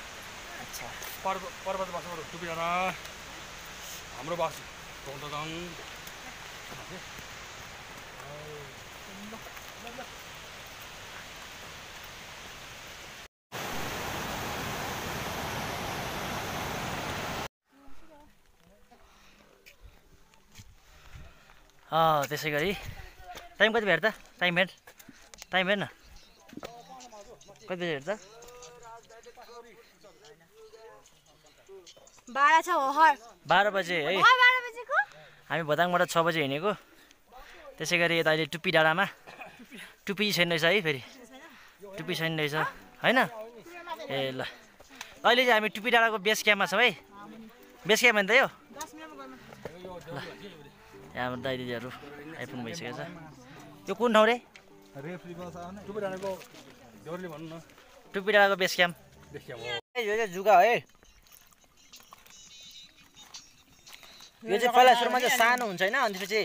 अच्छा पर्व पर्वत बास टुप्पी डाँडा हाम्रो बास त्यसै गरी। टाइम कति भेट त टाइम भेट टाइम हेर न कति बजी भेट त बाह्र बजे है। हामी भोदाङबाट छ बजी हिँडेको। त्यसै गरी यता अहिले टुप्पी डाँडामा। टुप्पी छैन रहेछ है फेरि। टुप्पी छैन रहेछ। होइन? ए ल। अहिले चाहिँ हामी टुप्पी डाँडाको बेस क्याम्पमा छौँ है। बेस क्याम्प नि त यो? यहाँ हाम्रो दाइ दिदीहरू आइपुग्नु भइसकेको छ। यो कुन ठाउँ रे? टुप्पी डाँडाको बेस क्याम्प। यो चाहिँ जुगा हो। यो चाहिँ पहिला सुरुमा चाहिँ सानो हुन्छ होइन अनि त्यसपछि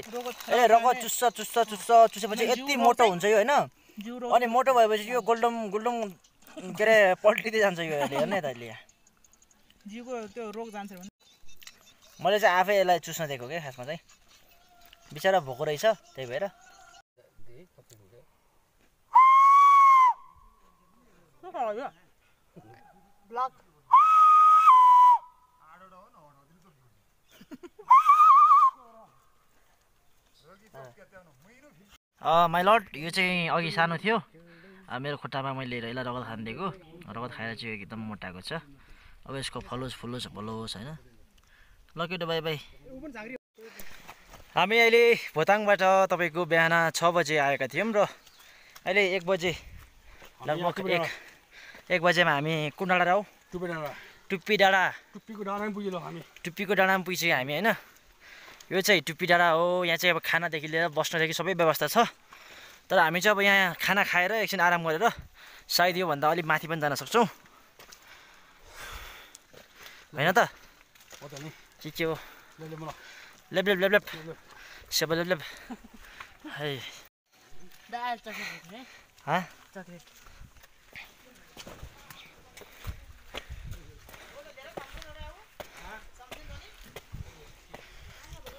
ए रगत चुस्छ चुस्छ चुस्छ चुसेपछि यति मोटो हुन्छ यो होइन। अनि मोटो भएपछि यो गोल्डम गोल्डम के अरे पल्टिँदै जान्छ यो अहिले हेर्नु यता अहिले जिउको त्यो रोग जान्छ मैले चाहिँ आफै यसलाई चुस्न दिएको क्या खासमा चाहिँ? बिचरा भोको रहेछ त्यही भएर। ब्लक। माइ लर्ड यो चाहिँ अघि सानो थियो। मेरो खुट्टामा मैले यसलाई रगत खानिदिएको रगत खाएर चाहिँ एकदम मोटाएको छ। अब यसको फलोस् फुलोस् भलोस् होइन? ल केटो बाई बाई। हामी अहिले भोताङबाट तपाईँको बिहान छ बजे आएका थियौँ र अहिले एक बजे लगभग एक एक बजेमा हामी कुन डाँडा रह्यौँ टुप्पी डाँडा। टुप्पी डाँडा। टुप्पीको डाँडा पनि पुगिलो हामी। टुप्पीको डाँडामा पुगिसक्यो हामी होइन? यो चाहिँ टुप्पी डाँडा हो। यहाँ चाहिँ अब खानादेखि लिएर बस्नदेखि सबै व्यवस्था छ। तर हामी चाहिँ अब यहाँ खाना खाएर एकछिन आराम गरेर सायद योभन्दा अलिक माथि पनि जान सक्छौँ। होइन त? के के हो? ल ल मलाई। लेप लेप लेप लेप। सेबो लेप लेप। [LAUGHS] है दाल चक्लेट है हाँ चक्लेट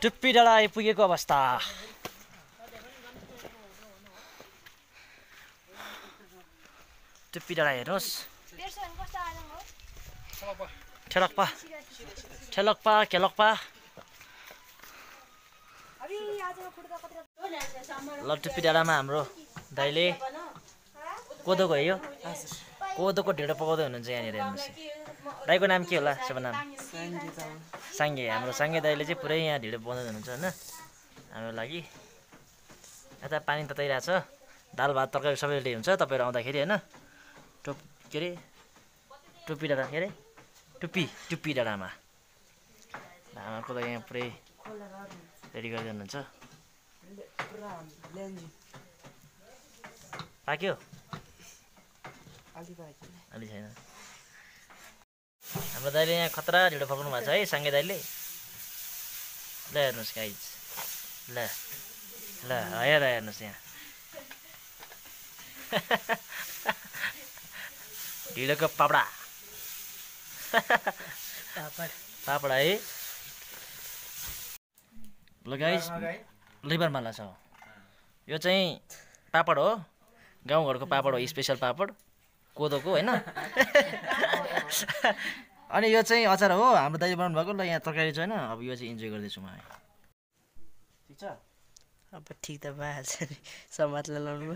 टुप्पी डाँडा आइपुगेको अवस्था। टुप्पी डाँडा हेर्नुहोस्। ठेलक्पा ठेलक्पा खेलक्पा। ल टुप्पी डाँडामा हाम्रो दाइले कोदोको है यो? कोदोको ढिँडो पकाउँदै हुनुहुन्छ यहाँनिर हेर्नुहोस्। दाइको नाम के होला? नाम साङ्गे। हाम्रो साङ्गे दाइले चाहिँ पुरै यहाँ ढिँडो पकाउँदै हुनुहुन्छ होइन? हाम्रो लागि। यता पानी तताइरहेछ। दाल भात तरकारी सबै रेडी हुन्छ तपाईँहरू आउँदाखेरि होइन? टोप के अरे? टुप्पी डाँडा के अरे? टुप्पी। टुप्पी डाँडामा। आमाको त यहाँ पुरै रेडी गरिदिनु हुनुहुन्छ। पाक्यो। अलि छैन। हाम्रो दाइले यहाँ खतरा ढिँडो पकाउनु भएको छ है साङ्गे दाइले ल हेर्नुहोस् गाइज ल ल हेर हेर्नुहोस् यहाँ। [LAUGHS] ढिँडोको पापडा। पापड। है। ल गाइज लिभर माला छ। यो चाहिँ पापड हो। गाउँघरको पापड हो स्पेसल पापड। कोदोको होइन? [LAUGHS] [LAUGHS] अनि यो चाहिँ अचार हो हाम्रो दाइले बनाउनु भएको ल यहाँ तरकारी छैन अब यो चाहिँ इन्जोय गर्दैछु म ठिक छ? अब ठिक त भइहाल्छ नि समाजलाई लाउनु।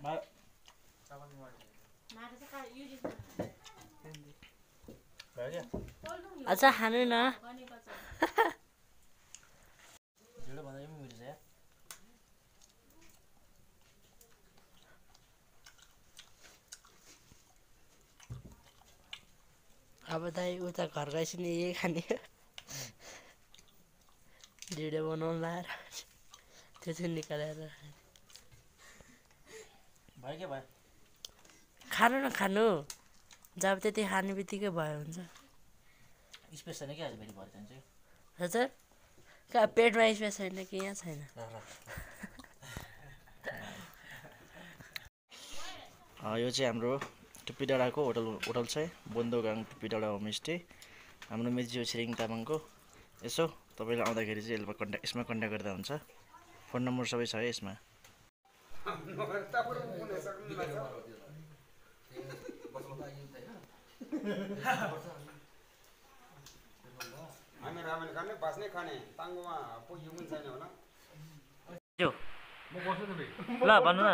भयो अझ खानु न। अब दाइ उता घर गएपछि नि यही खाने भिडियो बनाउनु लाएर त्यो चाहिँ निकालेर भयो के भयो? खानु न खानु। जब त्यति खाने बित्तिकै भयो हुन्छ। स्पेस छैन क्या आज फेरि भरे जान्छ? हजुर। कहाँ पेटमा स्पेस छैन कि यहाँ छैन? [LAUGHS] यो चाहिँ हाम्रो टुप्पी डाँडाको होटल होटल चाहिँ बोन्दोगाङ टुप्पी डाँडा होमस्टे हाम्रो मेजियो छिरिङ तामाङको। यसो तपाईँले आउँदाखेरि चाहिँ यसमा कन्ट्याक्ट यसमा कन्ट्याक्ट गर्दा हुन्छ। फोन नम्बर सबै छ है यसमा। [LAUGHS] हामी रामेन खाने बाँच्नै खाने ताङ्गोमा पुग्यो पनि छैन होला ल भन्नु न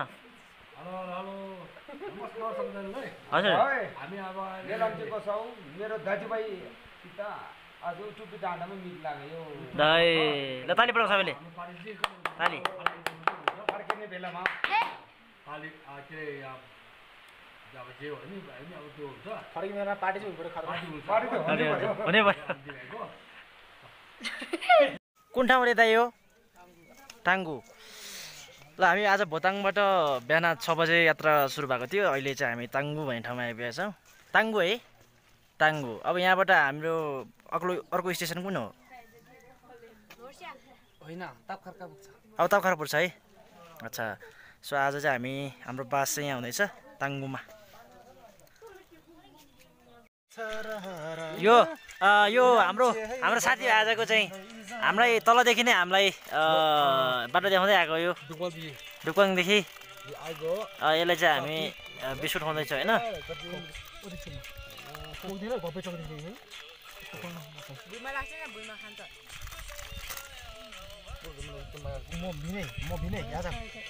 हजुर हामी अब मेलम्चीको छौ मेरो दाजुभाइ सित आज टुप्पी डाँडामा मिट लाग्यो दाइ ल ताली पठाउँ सबैले ताली फर्किने बेलामा आ, के अरे अब जे नि अब त्यो हुन्छ। पार्टी चाहिँ पार्टी त हुनै भयो। कुन ठाउँ रे दाइ हो टाङ्गु। ल हामी आज भोताङबाट बिहान छ बजे यात्रा सुरु भएको थियो। अहिले चाहिँ हामी ताङ्गु भन्ने ठाउँमा आइपुगेका छौँ। ताङ्गु है? ताङ्गु अब यहाँबाट हाम्रो अग्लो अर्को स्टेसन कुन हो? होइन ताप खर्का पुग्छ। अब तर्खर पुग्छ है? अच्छा। सो आज चाहिँ हामी हाम्रो बास चाहिँ यहाँ हुँदैछ ताङ्गुमा यो यो हाम्रो हाम्रो साथी आजको चाहिँ हामीलाई तलदेखि नै हामीलाई बाटो देखाउँदै आएको यो डुक्वाङदेखि। अ, यसलाई चाहिँ हामी अ, बिस्कुट खुवाउँदैछौँ होइन?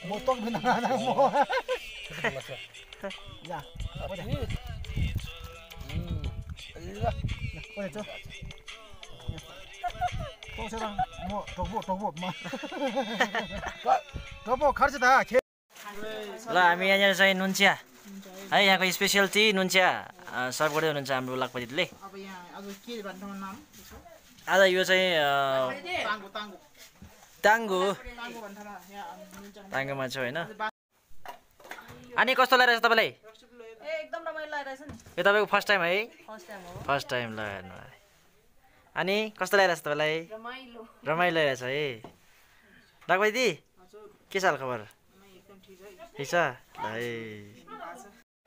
म [LAUGHS] छ ल हामी यहाँनिर चाहिँ नुन्चिया है यहाँको स्पेसल टी नुन्चिया सर्भ गर्दै हुनुहुन्छ हाम्रो लाखपतिले अब यहाँ अब के भन्छ नाम आज यो चाहिँ ताङ्गो टाङ्गु टाङ्गुमा छ होइन अनि कस्तो लगाइरहेछ तपाईँलाई यो तपाईँको फर्स्ट टाइम है? फर्स्ट टाइम हो। फर्स्ट टाइम लगाइरहनु भयो अनि कस्तो लगाइरहेछ तपाईँलाई? रमाइलो। रमाइलो लगाइरहेछ है? डाक्बाई दी हजुर के छ हाल खबर? एकदम ठिक छ? ल है।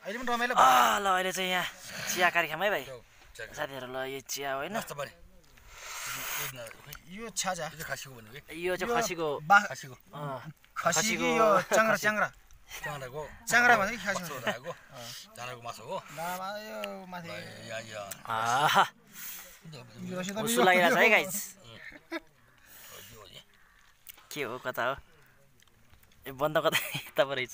अहिले पनि रमाइलो? अँ, ल अहिले चाहिँ यहाँ चिया कार्यक्रम है भाइ। साथीहरू ल यो चिया होइन। यो छ्याजा खासीको भन्नु कि? यो चाहिँ खसीको। बा खासीको। अँ, खसी कि खसीको- यो च्याङ्रा च्याङ्रा चाँडाको कि खसी कस्तो राखेको चाँडाको मासु हो लागिरहेछ गाइज के कता हो ए बन्द कता यता पो रहेछ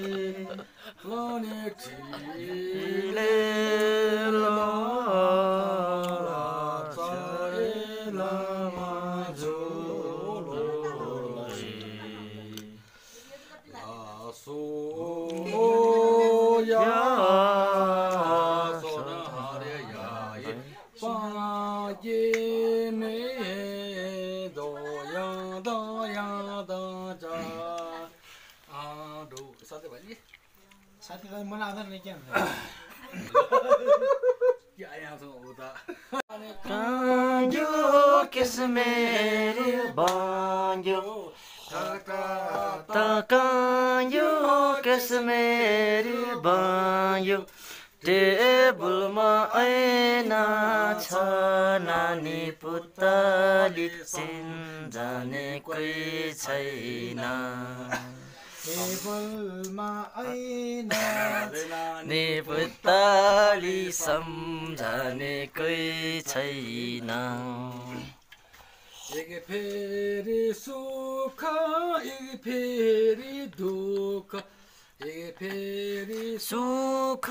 Planet मेरे बान्यो त कान्यो किस मेरे टेबल टेबलमा ऐना छ नानी पुतली जाने कोही छैन टेबलमा ऐना नि पुतली सम्झने कोही छैन एक फेरि सुख एक फेरि दुःख एक फेरि सुख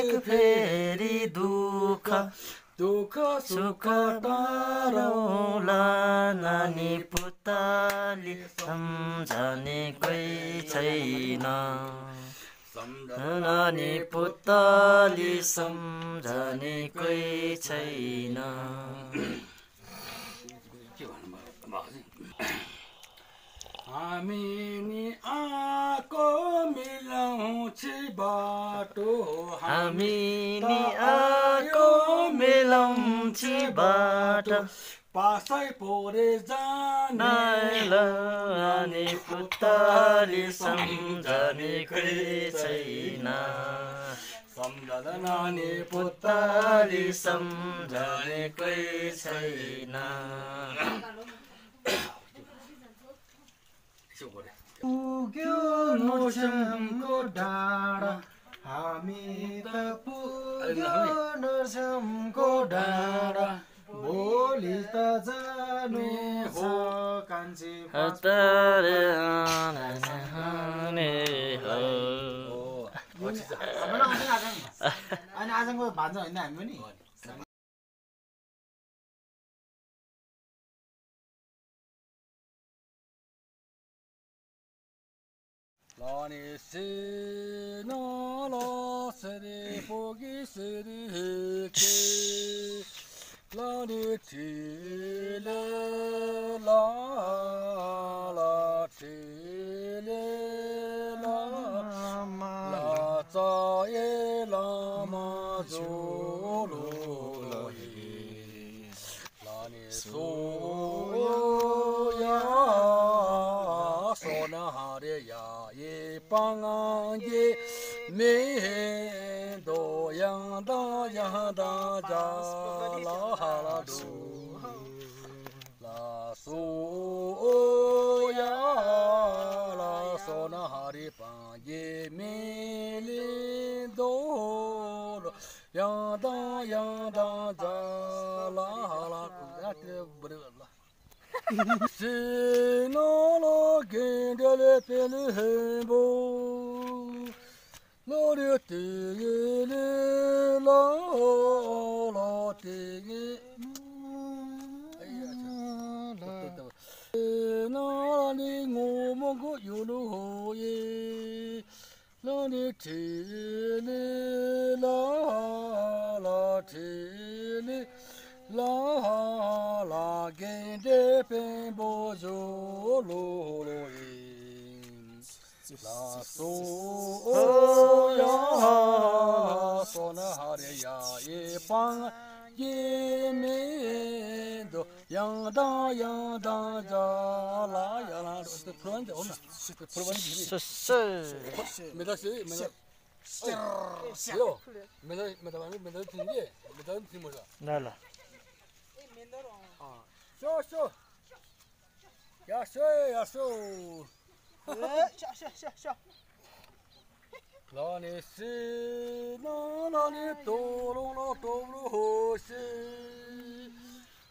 एक फेरि दुःख दुःख सुख टारौला नानी पुतली सम्झने कोही छैन नानी पुतली सम्झने कोही छैन हामी नि आएको मिलाउँछ बाटो। हामी नि आएको मिलाउँछ बाटो। पासै पोरे जाने पुतली सम्झने कोही छैन। सम्झँदा नानी पुतली सम्झने कोही छैन। पुग्यो नरस्यामको डाँडा हामी त पुग्यो नरस्यामको डाँडा भोलि त जानु हो कान्छी हतारे आउने हो अनि आजको भान्जा होइन हामी पनि la ni si na la se ni po gi se ni he ke la ni ti le la la ti le la ma la za ye la ma zo lo la ye la ni so ya so na hare ya ye pang ye me do yang da ya da ja la ha la do la so o ya la so na hare pang ye me le do yang da yang da ja la ha la Sino lo gendele pele hembo Lo le te ye le lo lo te ye Sino la ni ngo mo go yo lo ho ye Lo le te ye le la la te ye la la gen de pen bo zo lo lo yin la so o ya so na ha re ya ye pang ye me do yang da yang da za la ya la so pron de ona so pron de so so me da se me da ཁྱི ཕྱད མམ གསྲ གསྲ 메다 메다 tinge 메다 tinge ल ल 쇼, 쇼. 야, 쇼, 야, 쇼. 라니 시, 나라니 도로로 도로 호시.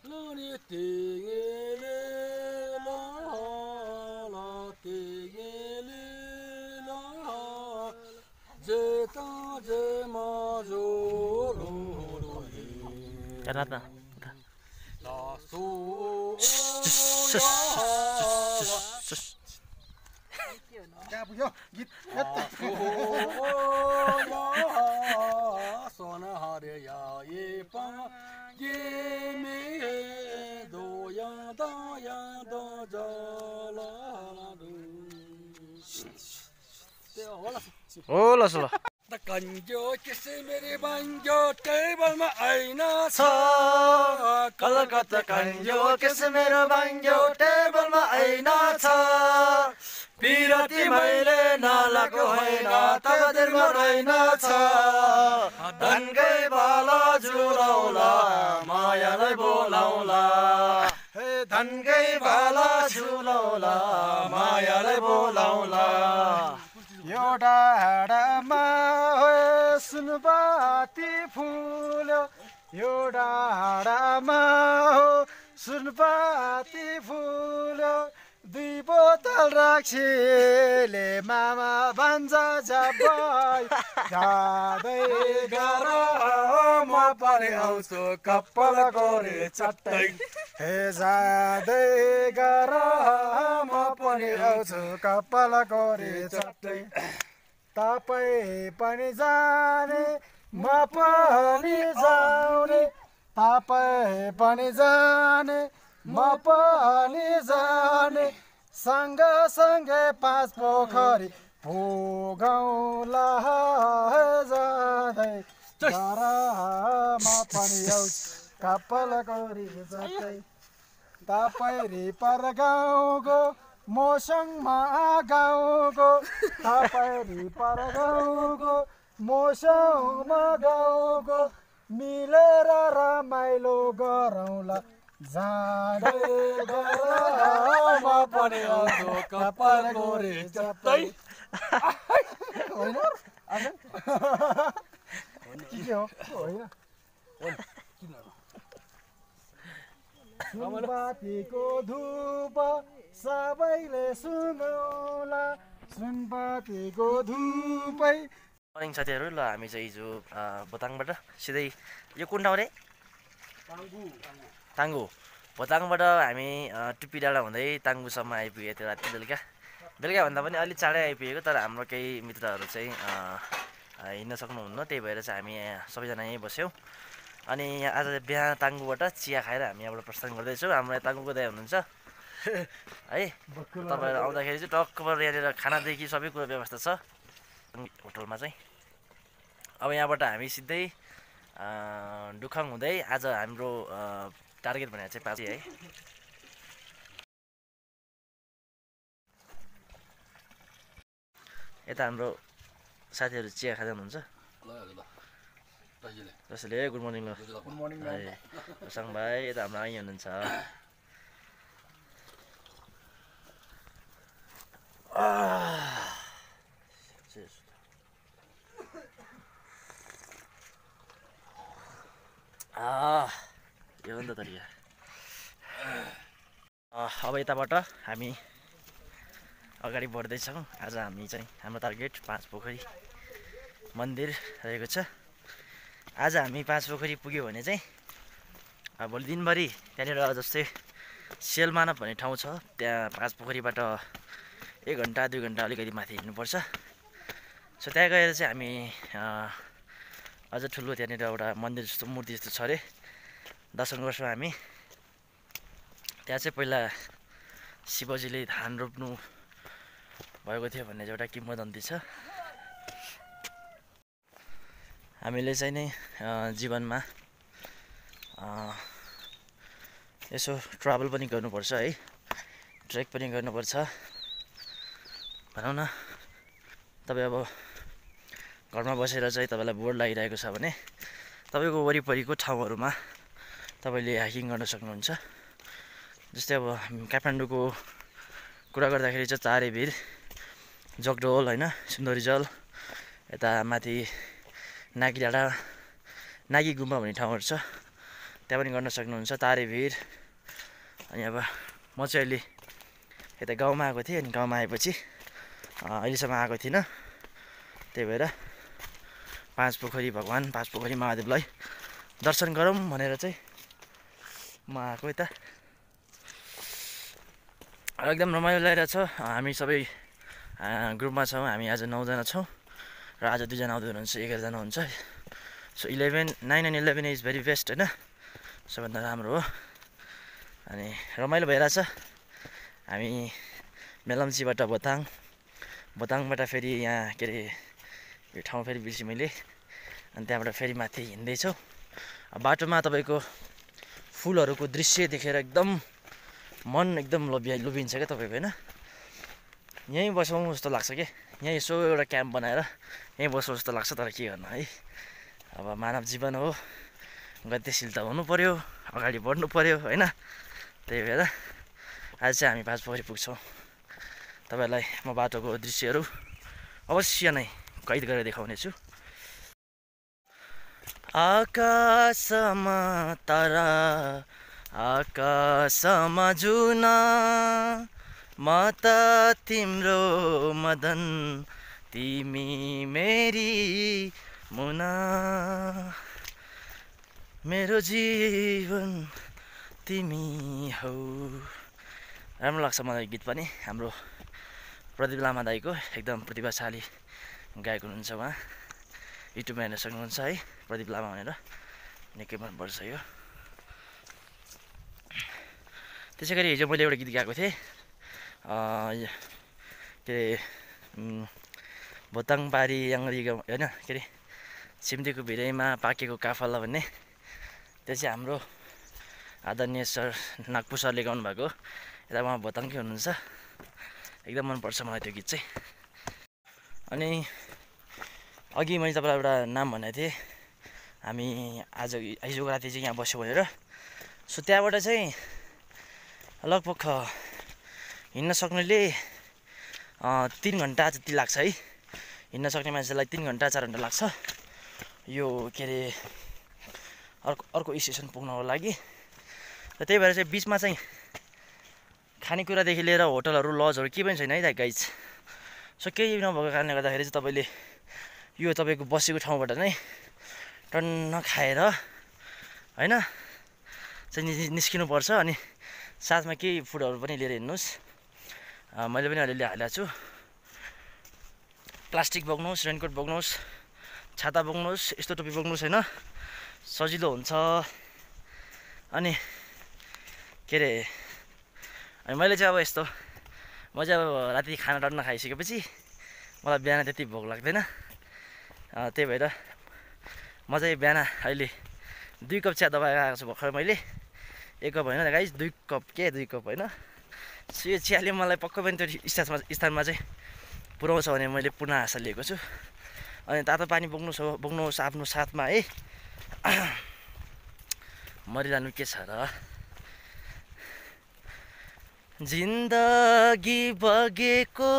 라니 띵에레 라라 띵에레 라 제타 제마조로 야 부여 깃 했다 소나 소나하랴 예빠 예메 도야 다야 도자라라 두 올라서 올라서 त कन्जो किसे मेरे बन्जो टेबलमा ऐना छ Calcutta कन्जो case मेरो बाङ्गो टेबलमा ऐना छ पिरती मैले नलाको होइन दिलमा रहेन छ धनकै बाला जुराउला मायालाई बोलाउला हे धनकै बाला झुलाउला मायालाई बोलाउला यो डाँडामा हो सुनपाती फुल्यो यो डाँडामा हो सुनपाती फुल्यो दुई बोतल राक्षीले मामा भन्छ जबै जाँदै गर म पनि आउँछु कपाल गरे चट्टै। हे जाँदै गर म पनि आउँछु कपाल गरे चट्टै। तपाईँ पनि जाने म पनि जाउने। तपाईँ पनि जाने म पनि जाने। सँगसँगै पाँच पोखरी पुगौँला जाँदै। गर म पनि आउँछु। कपाल गरी जस्तै तपाईँ पर गाउँको मौसममा गाउँको तपाईँ पर गाउँको मौसममा गाउँको मिलेर रमाइलो गरौँला। के हो? होइन। सुनपातीको धुप सबैले सुनौला सुनपातीको धुपै। मर्निङ साथीहरू ल हामी चाहिँ हिजो भोताङबाट सिधै यो कुन ठाउँ रे? ताङ्गु। भोताङबाट हामी टुप्पी डाँडा हुँदै ताङ्गुसम्म आइपुगेको थियो राति बेलुका। बेलुका भन्दा पनि अलिक चाँडै आइपुगेको तर हाम्रो केही मित्रहरू चाहिँ हिँड्न सक्नुहुन्न। त्यही भएर चाहिँ हामी यहाँ सबैजना यहीँ बस्यौँ। अनि यहाँ आज बिहान ताङ्गुबाट चिया खाएर हामी यहाँबाट प्रस्थान गर्दैछौँ। हाम्रो यहाँ ताङ्गुको दाइ हुनुहुन्छ। है तपाईँहरू आउँदाखेरि चाहिँ टक्कबाट यहाँनिर खानादेखि सबै कुरो व्यवस्था छ। होटलमा चाहिँ। अब यहाँबाट हामी सिधै डुखाङ हुँदै आज हाम्रो टार्गेट भनेर चाहिँ पाँच है। यता हाम्रो साथीहरू चिया खाँदै हुनुहुन्छ। जसले गुड मर्निङ ल। गुड मर्निङ है प्रसाङ भाइ यता हाम्रो आई हुनुहुन्छ। यो नि त तरिका अब यताबाट हामी अगाडि बढ्दैछौँ। आज हामी चाहिँ हाम्रो टार्गेट पाँच पोखरी मन्दिर रहेको छ। आज हामी पाँच पोखरी पुग्यो भने चाहिँ अब भोलि दिनभरि त्यहाँनिर जस्तै सेलमानव भन्ने ठाउँ छ त्यहाँ पाँच पोखरीबाट एक घन्टा दुई घन्टा अलिकति माथि हिँड्नुपर्छ। सो त्यहाँ गएर चाहिँ हामी अझ ठुलो त्यहाँनिर एउटा मन्दिर जस्तो मूर्ति जस्तो छ अरे दर्शन गर्छौँ हामी। त्यहाँ चाहिँ पहिला शिवजीले धान रोप्नु भएको थियो भन्ने चाहिँ एउटा किम्वदन्ती छ। हामीले चाहिँ नै जीवनमा यसो ट्राभल पनि गर्नुपर्छ है। ट्रेक पनि गर्नुपर्छ। भनौँ न तपाईँ अब घरमा बसेर चाहिँ तपाईँलाई बोर लागिरहेको छ भने तपाईँको वरिपरिको ठाउँहरूमा तपाईँले हाइकिङ गर्न सक्नुहुन्छ। जस्तै अब काठमाडौँको कुरा गर्दाखेरि चाहिँ चारेभिर जगडोल होइन सुन्दरीजल यता माथि नागी डाँडा नागी गुम्बा भन्ने ठाउँहरू छ। त्यहाँ पनि गर्न सक्नुहुन्छ तारेभिर। अनि अब म चाहिँ अहिले यता गाउँमा आएको थिएँ अनि गाउँमा आएपछि अहिलेसम्म आएको थिइनँ। त्यही भएर पाँच पोखरी भगवान् पाँच पोखरी महादेवलाई दर्शन गरौँ भनेर चाहिँ म आएको यता। एकदम रमाइलो लागिरहेछ हामी सबै ग्रुपमा छौँ हामी आज नौजना छौँ। र आज दुईजना आउँदै हुनुहुन्छ एघारजना हुन्छ। So eleven nine and eleven is very best होइन? सबभन्दा राम्रो हो। अनि रमाइलो भइरहेछ। हामी मेलम्चीबाट भोताङ भोताङबाट फेरि यहाँ के अरे यो ठाउँ फेरि बिर्सेँ मैले। अनि त्यहाँबाट फेरि माथि हिँड्दैछौँ। बाटोमा तपाईँको फुलहरूको दृश्य देखेर एकदम मन एकदम लोभ्या लोभिन्छ क्या तपाईँको होइन? यहीँ बसौँ जस्तो लाग्छ कि? यहीँ यसो एउटा क्याम्प बनाएर यहीँ बसौँ जस्तो लाग्छ तर के गर्नु है? अब मानव जीवन हो। गतिशील त हुनु पऱ्यो अगाडि बढ्नु पऱ्यो होइन? त्यही भएर आज चाहिँ हामी बाजपोखरी पुग्छौँ। तपाईँहरूलाई म बाटोको दृश्यहरू अवश्य नै कैद गरेर देखाउनेछु। आकाशमा तारा आकाशमा जुना म त तिम्रो मदन तिमी मेरी मुना। मेरो जीवन तिमी हौ। राम्रो लाग्छ मलाई गीत पनि। हाम्रो प्रदीप लामा दाईको एकदम प्रतिभाशाली गायक हुनुहुन्छ उहाँ। युट्युबमा हेर्न सक्नुहुन्छ है प्रदीप लामा भनेर। निकै मनपर्छ यो। त्यसै गरी हिजो मैले एउटा गीत गाएको थिएँ। के भोताङबारी याङ्री गाउँ होइन के अरे सिम्तीको भिरैमा पाकेको काफल भन्ने त्यो चाहिँ हाम्रो आदरणीय सर नागपु सरले गाउनुभएको यता उहाँ भोताङकै हुनुहुन्छ एकदम मनपर्छ मलाई त्यो गीत चाहिँ अनि अघि मैले तपाईँलाई एउटा नाम भनेको थिएँ हामी आज हिजोको राति चाहिँ यहाँ बस्यो भनेर सो त्यहाँबाट चाहिँ लगभग हिँड्न सक्नेले तिन घन्टा जति लाग्छ है। हिँड्न सक्ने मान्छेलाई तिन घन्टा चार घन्टा लाग्छ। यो के अरे अर्को अर्को स्टेसन पुग्नको लागि। र त्यही भएर चाहिँ बिचमा चाहिँ खानेकुरादेखि लिएर होटलहरू लजहरू केही पनि छैन है दाइ गाइज सो केही नभएको कारणले गर्दाखेरि चाहिँ तपाईँले यो तपाईँको बसेको ठाउँबाट नै टन्न खाएर होइन चाहिँ निस्किनुपर्छ अनि साथमा केही फुडहरू पनि लिएर हिँड्नुहोस्। मैले पनि अलिअलि हालेको छु। प्लास्टिक बोक्नुहोस् रेनकोट बोक्नुहोस् छाता बोक्नुहोस् यस्तो टोपी बोक्नुहोस् होइन? सजिलो हुन्छ। अनि के अरे अनि मैले चाहिँ अब यस्तो म चाहिँ अब राति खाना टन्न खाइसकेपछि मलाई बिहान त्यति भोक लाग्दैन। त्यही भएर म चाहिँ बिहान अहिले दुई कप चिया दबाएर आएको छु भर्खर मैले। एक कप होइन गाइस दुई कप के? दुई कप होइन। सो यो चियाले मलाई पक्कै पनि त्यो स्थानमा स्थानमा चाहिँ पुऱ्याउँछ भने मैले पूर्ण आशा लिएको छु। अनि तातो पानी बोक्नुहोस् हो बोक्नुहोस् आफ्नो साथमा है। मरिरहनु के छ र? जिन्दगी बगेको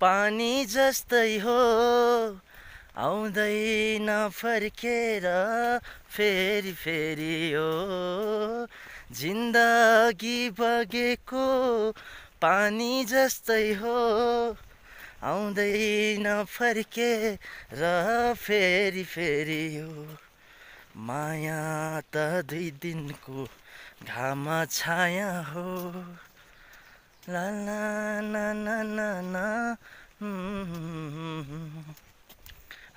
पानी जस्तै हो आउँदैन फर्केर फेरि फेरि हो। जिन्दगी बगेको पानी जस्तै हो। आउँदैन फर्केर फेरि फेरि हो माया त दुई दिनको घाम छाया हो। ला ना ना ना ना।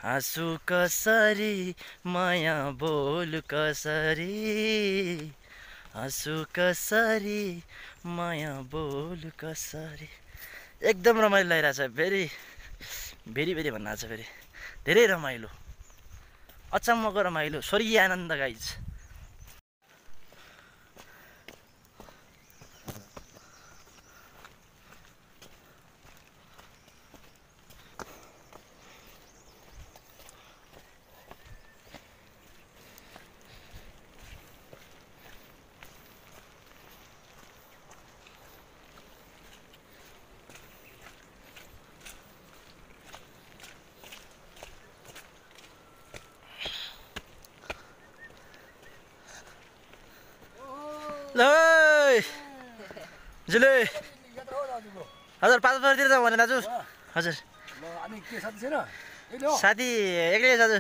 हाँसु कसरी माया बोल कसरी? हाँसु कसरी माया बोल कसरी एकदम रमाइलो लागिरहेछ फेरि भेरी भेरी भन्न छ फेरि। धेरै रमाइलो। अचम्मको रमाइलो। स्वर्गीय आनन्द गाइज ल है। जुले। हजुर पाँच बजीतिर जाउँ भने दाजु। हजुर। ल अनि के साथी छैन? ए ल्याऊ। साथी एक्लै दाजु।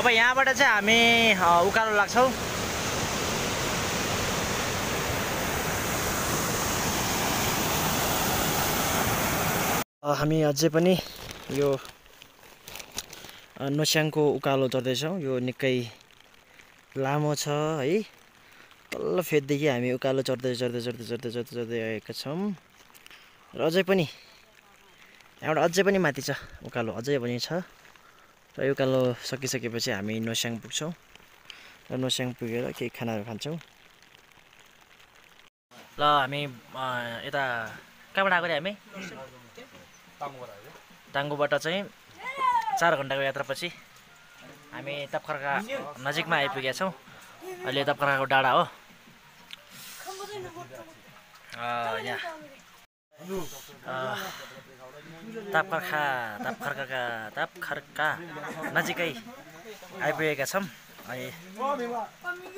अब यहाँबाट चाहिँ हामी उकालो लाग्छौँ हामी अझै पनि यो नोस्याङको उकालो चढ्दैछौँ। यो निकै लामो छ है। तल्लो फेददेखि हामी उकालो चढ्दै चढ्दै चढ्दै चढ्दै चढ्दै चढ्दै आएका छौँ। र अझै पनि यहाँबाट अझै पनि माथि छ उकालो अझै पनि छ। र यो उकालो सकिसकेपछि हामी नोस्याङ पुग्छौँ। र नोस्याङ पुगेर केही खानाहरू खान्छौँ। ल हामी यता कहाँबाट आएको हामी? टाङ्गोबाट चाहिँ चार घन्टाको यात्रापछि हामी तपखर्का नजिकमा आइपुगेका छौँ। अहिले तपखर्काको डाँडा हो। यहाँ। अ, तापखर्का तापखर्का नजिकै आइपुगेका छौँ। अनि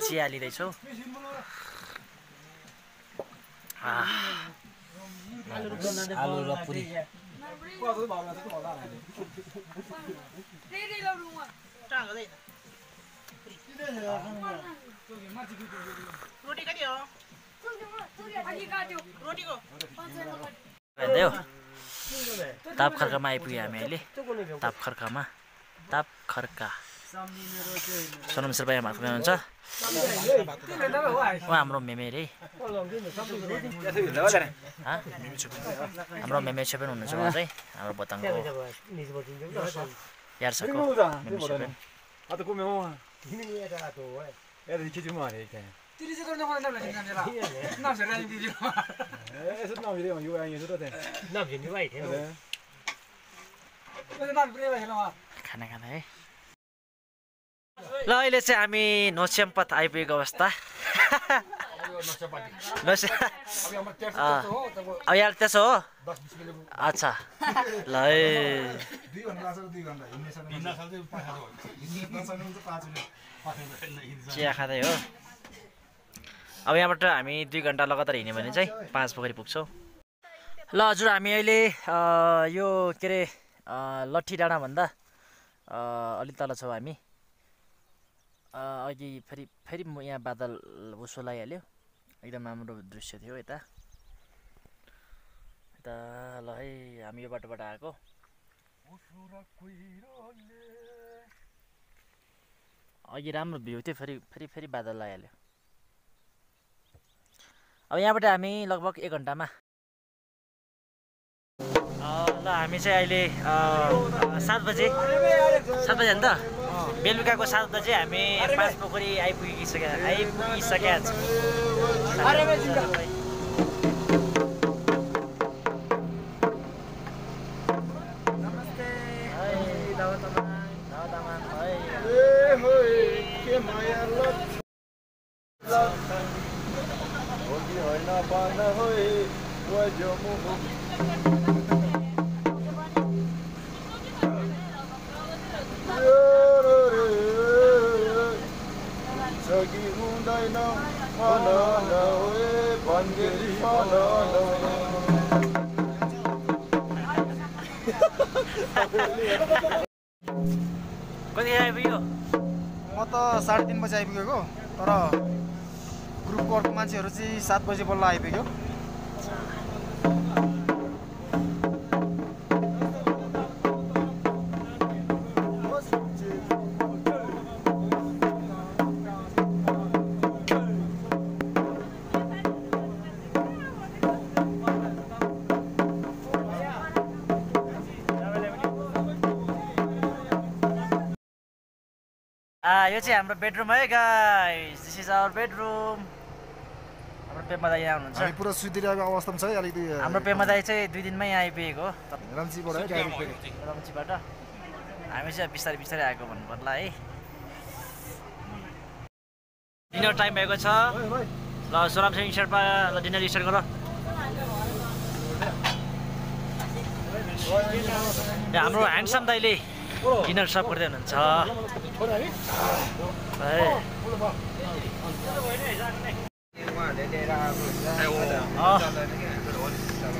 चिया लिँदैछौँ। आलु र पुरी। रोटी कति हो रोटीको खाँदै हो ताप खर्कामा आइपुग्यो हामी अहिले ताप खर्कामा ताप खर्का सोनम शेर्पा यहाँ भातमा हुनुहुन्छ उहाँ हाम्रो मेमे रे हँ? हाम्रो मेमे छेपेन हुनुहुन्छ उहाँ चाहिँ हाम्रो बताङको यार्सको मेमे खाना खाना है ल अहिले चाहिँ हामी नोस्यामपथ आइपुगेको अवस्था अब यहाँ त्यसो हो अच्छा ल है दुई घन्टा लाग्छ दुई घन्टा हिँड्ने चिया खाँदै हो अब यहाँबाट हामी दुई घन्टा लगातार हिँड्यो भने चाहिँ पाँच पोखरी पुग्छौँ ल हजुर हामी अहिले यो के अरे लट्ठी डाँडाभन्दा अ, अलिक तल छौँ हामी अघि फेरि फेरि म यहाँ बादल उसो लगाइहाल्यो एकदम राम्रो दृश्य थियो यता। यता ल है हामी यो बाटोबाट आएको। अघि राम्रो भ्यू थियो फेरि फेरि फेरि बादल लगाइहाल्यो अब यहाँबाट हामी लगभग एक घन्टामा। ल हामी चाहिँ अहिले सात बजे। सात बजे हो नि त? बेलुकाको सात बजे हामी पाँच पोखरी आइपुगिसके आइपुगिसकेका छौँ। आइपुगेको तर ग्रुपको अर्को मान्छेहरू चाहिँ सात बजी बल्ल आइपुग्यो। चाहिँ हाम्रो बेडरुम है guys this is our bedroom हाम्रो पेमा दाई यहाँ हामी हुनुहुन्छ पुरा सुतिरहेको अवस्थामा छ है अलिकति हाम्रो पेमा दाई चाहिँ दुई दिनमै आइपुगेको। राम्चीबाट रम्चीबाट हामी चाहिँ बिस्तारै बिस्तारै आएको भन्नु पर्ला है। डिनर टाइम भएको छ। ल सोराम सिंह शेर्पा ल डिनर स्टार्ट गर। हाम्रो ह्यान्डसम दाइले डिनर सर्भ गर्दै हुनुहुन्छ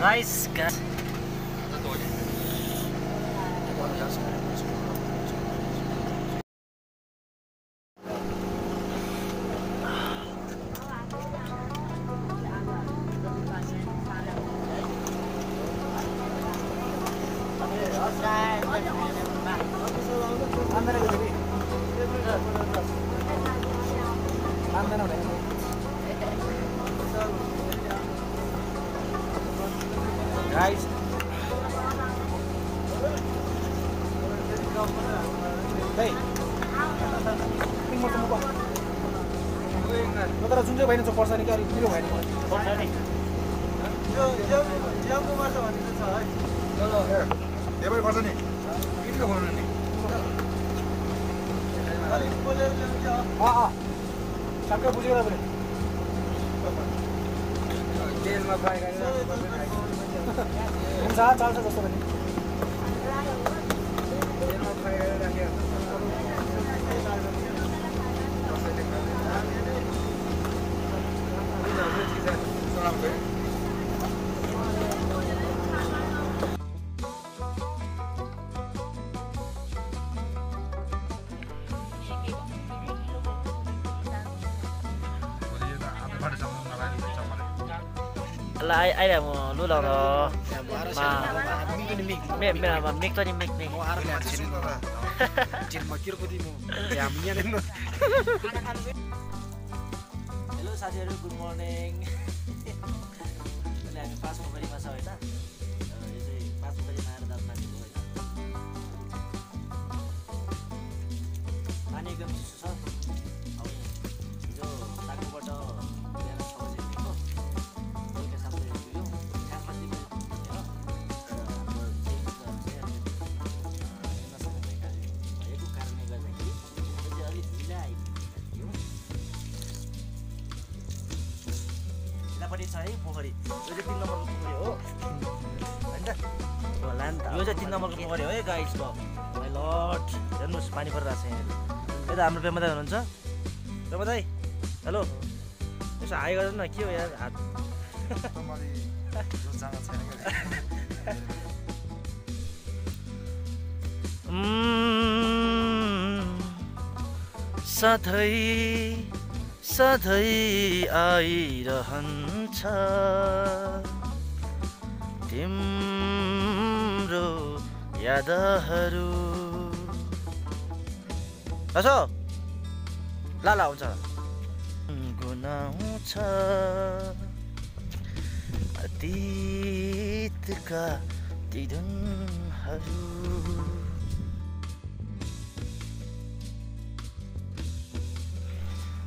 राइस ल आइ आइरह म लु ल मे मेरोमा मिक पनि मिक मिक हेलो साथीहरू गुड मर्निङ अहिले तिन नम्बरको पोखरी हो गाइस भयो माइ लट हेर्नुहोस् पानी परिरहेको छ यहाँनिर। यता हाम्रो पेमा दाई हुनुहुन्छ। पेमा दाई हेलो। यसो हाई गर्नु न के हो यार हात? सधैँ सधैँ आइरहन्छ। तिम्रो यादहरू। कसो ल ल हुन्छ। गुनाउँछ। अतीतका ती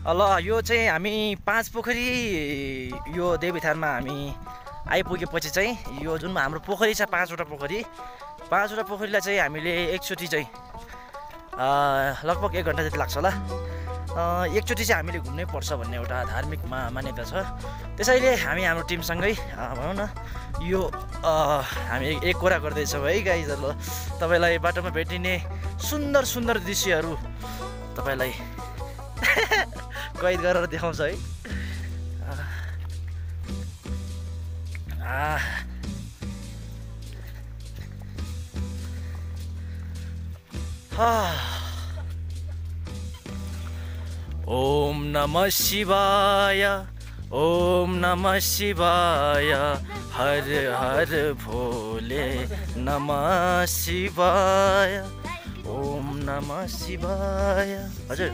ल यो चाहिँ हामी पाँच पोखरी यो देवीथानमा हामी आइपुगेपछि चाहिँ यो जुन हाम्रो पोखरी छ पाँचवटा पोखरी पाँचवटा पोखरीलाई चाहिँ हामीले एकचोटि चाहिँ लगभग एक घन्टा जति लाग्छ होला। एकचोटि चाहिँ हामीले घुम्नै पर्छ भन्ने एउटा धार्मिक मा मान्यता छ। त्यसैले हामी हाम्रो टिमसँगै भनौँ न यो हामी एक कुरा गर्दैछौँ है गाइजहरू तपाईँलाई बाटोमा भेटिने सुन्दर सुन्दर दृश्यहरू तपाईँलाई [LAUGHS] कैद गरेर देखाउँछ है। ओम नमः शिवाय ओम नमः शिवाय हर हर भोले नमः शिवाय ओम नमः शिवाय हजुर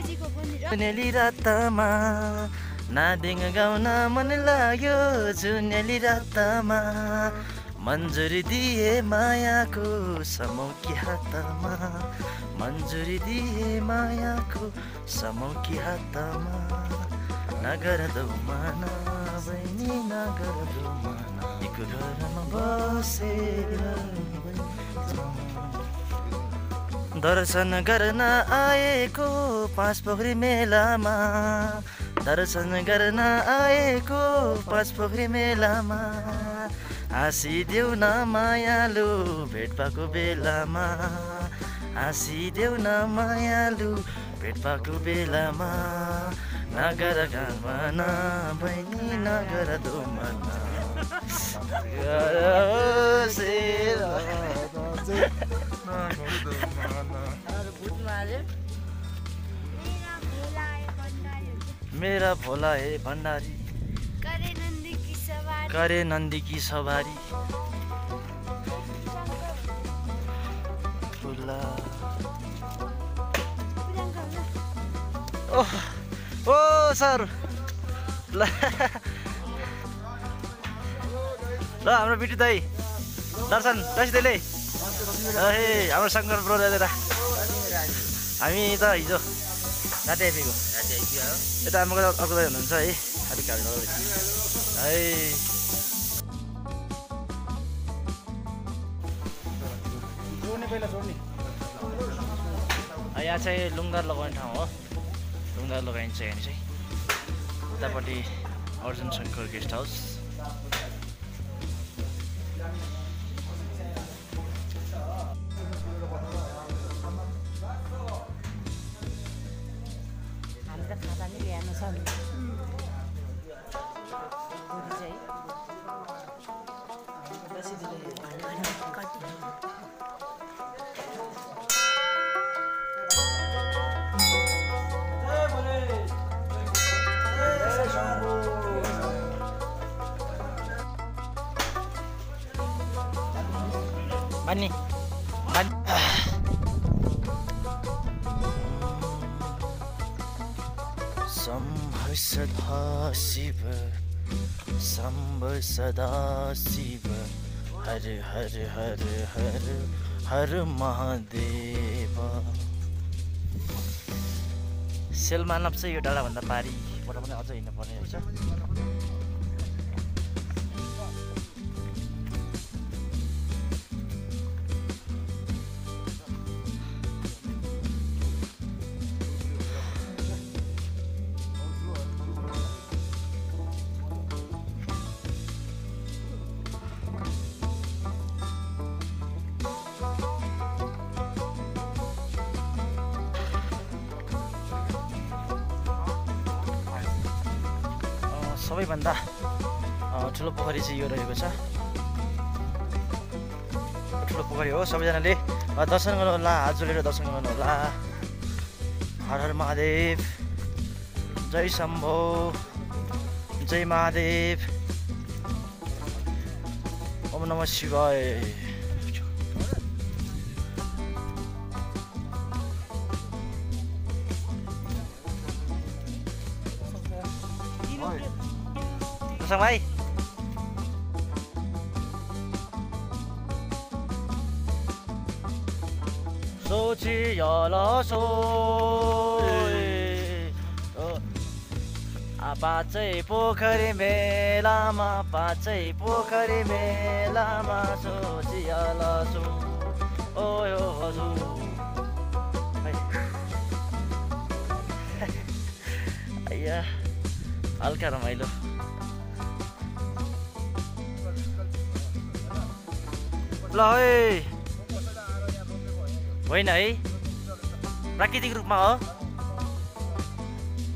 जुनेली रातमा नादिङ गाउन मन लाग्यो जुनेली रातमा मन्जुरी दिए मायाको समौकी हातमा। मन्जुरी दिए मायाको समौकी हातमा। नगर दौमाना बहिनी नगर दौमाना। एक घरमा बसेर दर्शन गर्न आएको पाँच पोखरी मेलामा। दर्शन गर्न आएको पाँच पोखरी मेलामा हाँसिदेऊ न मायालु भेट भएको बेलामा। हाँसिदेऊ न मायालु भेट भएको बेलामा। नगर घामना बहिनी नगर दुमना मेरा भोला हे भण्डारी। करे नन्दी की सवारी। ओ सर। ल ल हाम्रो बिटु दाई। दर्शन दर्शी दाइले ए हाम्रो शङ्कर ब्रो दादा। हामी त हिजो राति आइपुगेको। यता अर्को दाई हुनुहुन्छ है। अलिक है। यहाँ चाहिँ लुङ्गार लगाउने ठाउँ हो। लुङ्गार लगाइन्छ यहाँ चाहिँ। उतापट्टि अर्जुन शङ्कर गेस्ट हाउस। हामी त खाता नि ल्याएन छ नि बुढी चाहिँ कति मान्ने मान सदा शिव सम्भ सदा शिव। हर हर हर हर हर महादेव। सेलमानव चाहिँ यो डाँडाभन्दा पारिबाट पनि अझ हिँड्नुपर्ने रहेछ। पोखरी चाहिँ यो रहेको छ। ठुलो पोखरी हो सबैजनाले। दर्शन गर्नु होला हात जोडेर दर्शन गर्नु होला। हर हर महादेव। जय शम्भो। जय महादेव। ओम नमः शिवाय। भाइ? पाँचै पोखरी मेलामा पाँचै पोखरी मेलामा सोचियल सो ओ यो हजुर। अಯ್या हल्का रमाइलो। ल है। होइन है? प्राकृतिक रूपमा हो।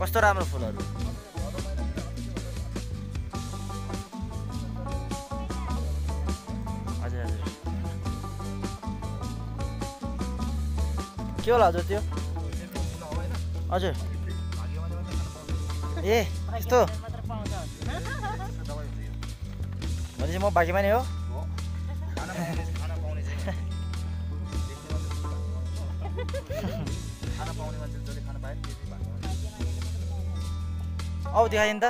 कस्तो राम्रो फुलहरू? के होला हजुर त्यो हजुर ए यस्तो भनेपछि म बाँकीमा नै हो औ देखाइ नि त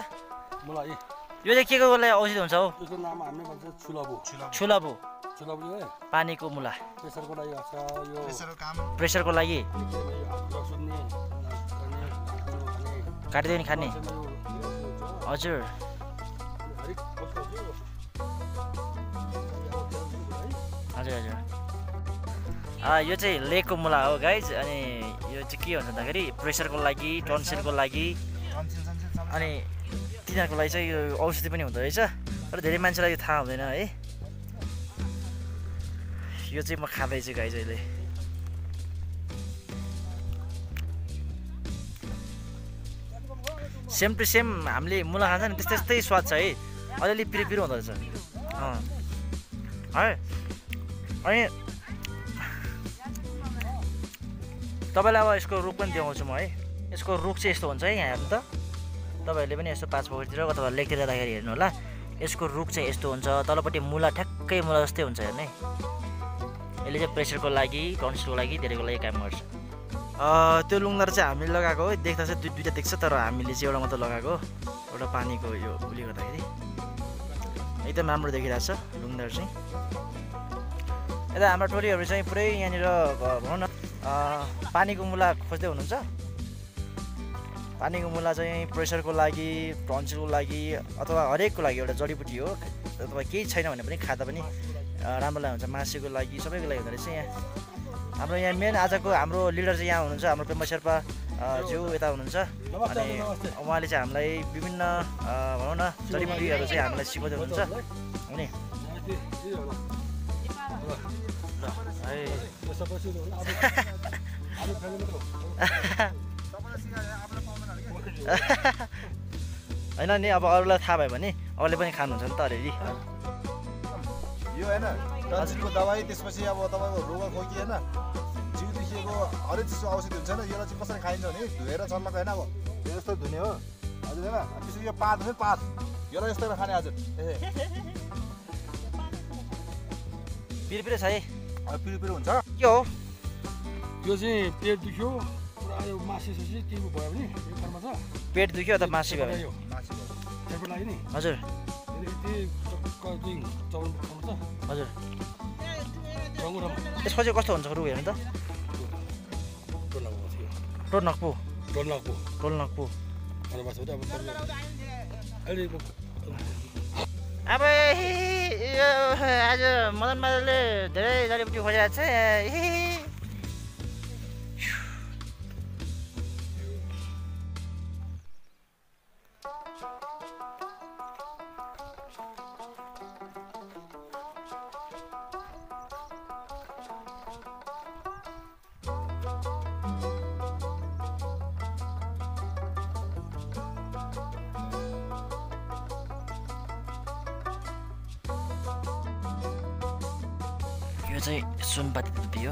यो चाहिँ के को लागि औषधि हुन्छ हौ छुलाबु छुलाबु पानीको मुला। प्रेसरको लागि काटिदियो नि खाने। हजुर। हजुर हजुर। यो चाहिँ लेकको मुला हो गाइज अनि यो चाहिँ के भन्छ भन्दाखेरि प्रेसरको लागि टन्सिलको लागि। अनि तिनीहरूको लागि चाहिँ यो औषधि पनि हुँदो रहेछ। तर धेरै मान्छेलाई यो थाहा हुँदैन है। यो चाहिँ म खाँदैछु गाई अहिले। सेम टु सेम हामीले मुला खान्छ नि त्यस्तै त्यस्तै स्वाद छ है। अलिअलि पिरो हुँदो रहेछ। है। अनि तपाईँलाई अब यसको रुख पनि देखाउँछु म है। यसको रुख चाहिँ यस्तो हुन्छ है यहाँ हेर्नु त। तपाईँहरूले पनि यसो पाँच पोखरीतिर अथवा लेखतिर जाँदाखेरि हेर्नु होला। यसको रुख चाहिँ यस्तो हुन्छ तलपट्टि मुला ठ्याक्कै मुला जस्तै हुन्छ हेर्ने। यसले चाहिँ प्रेसरको लागि टन्सको लागि धेरैको लागि काम गर्छ। त्यो लुङ्दर चाहिँ हामीले लगाएको हो। देख्दा चाहिँ दुई दुइटा देख्छ तर हामीले चाहिँ एउटा मात्र लगाएको एउटा पानीको यो उले गर्दाखेरि। एकदम राम्रो देखिरहेको छ लुङ्दर चाहिँ। यता हाम्रो टोलीहरू चाहिँ पुरै यहाँनिर भनौँ न पानीको मुला खोज्दै हुनुहुन्छ। पानीको मुला चाहिँ प्रेसरको लागि टन्सिलको लागि अथवा हरेकको लागि एउटा जडीबुटी हो। अथवा केही छैन भने पनि खाँदा पनि राम्रो लागि हुन्छ मासुको लागि सबैको लागि हुँदो रहेछ यहाँ। हाम्रो यहाँ मेन आजको हाम्रो लिडर चाहिँ यहाँ हुनुहुन्छ हाम्रो पेम्बा शेर्पा ज्यू यता हुनुहुन्छ। अनि उहाँले चाहिँ हामीलाई विभिन्न भनौँ न जडीबुटीहरू चाहिँ हामीलाई सिकाउँदै हुनुहुन्छ। हो नि ल है होइन नि अब अरूलाई थाहा भयो भने अरूले पनि खानुहुन्छ नि त अलिअलि। यो होइन टन्सिलको दबाई त्यसपछि अब तपाईँको रोग खोकी होइन जिउ दुखिएको हरेक चिजको औषधि हुन्छ नि यसलाई चाहिँ कसरी खाइन्छ भने धोएर चल्नको होइन अब यो यस्तो धुने हो। हजुर होइन त्यसपछि यो पात हुन्छ नि पात। यसलाई यस्तोमा खाने हजुर। ए पिर पिरो छ है? अब पिरो पिरो हुन्छ। के हो? यो चाहिँ पेट दुख्यो पुरा यो भयो भने पेट दुख्यो अथवा मासु भयो पेटको लागि नि। हजुर। हजुर रङ्गु रङ यसको चाहिँ कस्तो हुन्छ रु हेर्नु त टोल नक्पु टोल नक्पु खानु पर्छ अब आज मदन मादलले धेरै जडीबुटी खोजिरहेको छ चाहिँ सुनपाती धुपी हो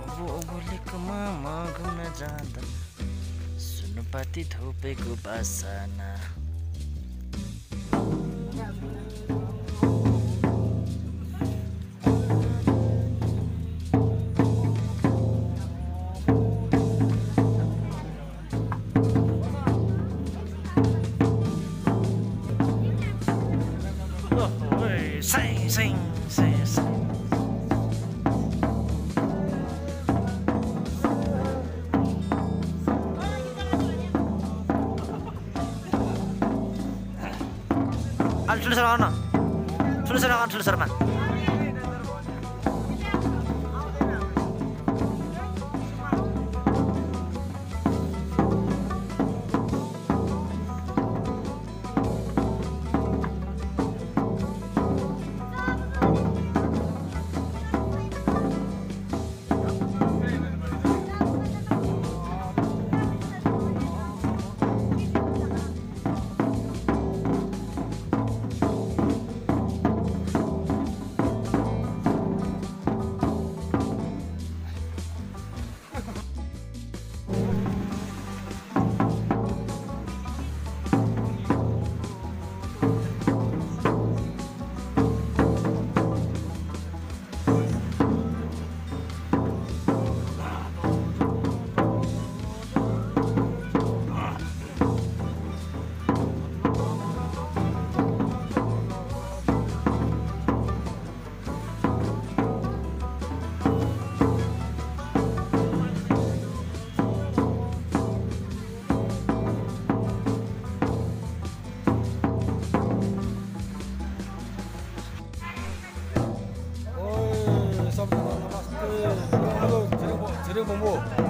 अब ओगोलेको मामा घुम्न जाँदा सुनपाती धोपेको बासना ओइ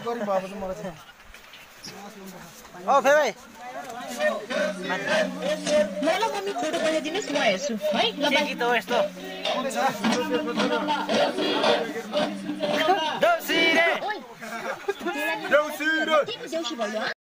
छजना नै ज्याकेट गरी भएपछि मलाई चाहिँ ओ फे भाइ ल मम्मी फोटो पठाइदिनुहोस् म हेर्छु है ल गीत हो यस्तो देउसी भयो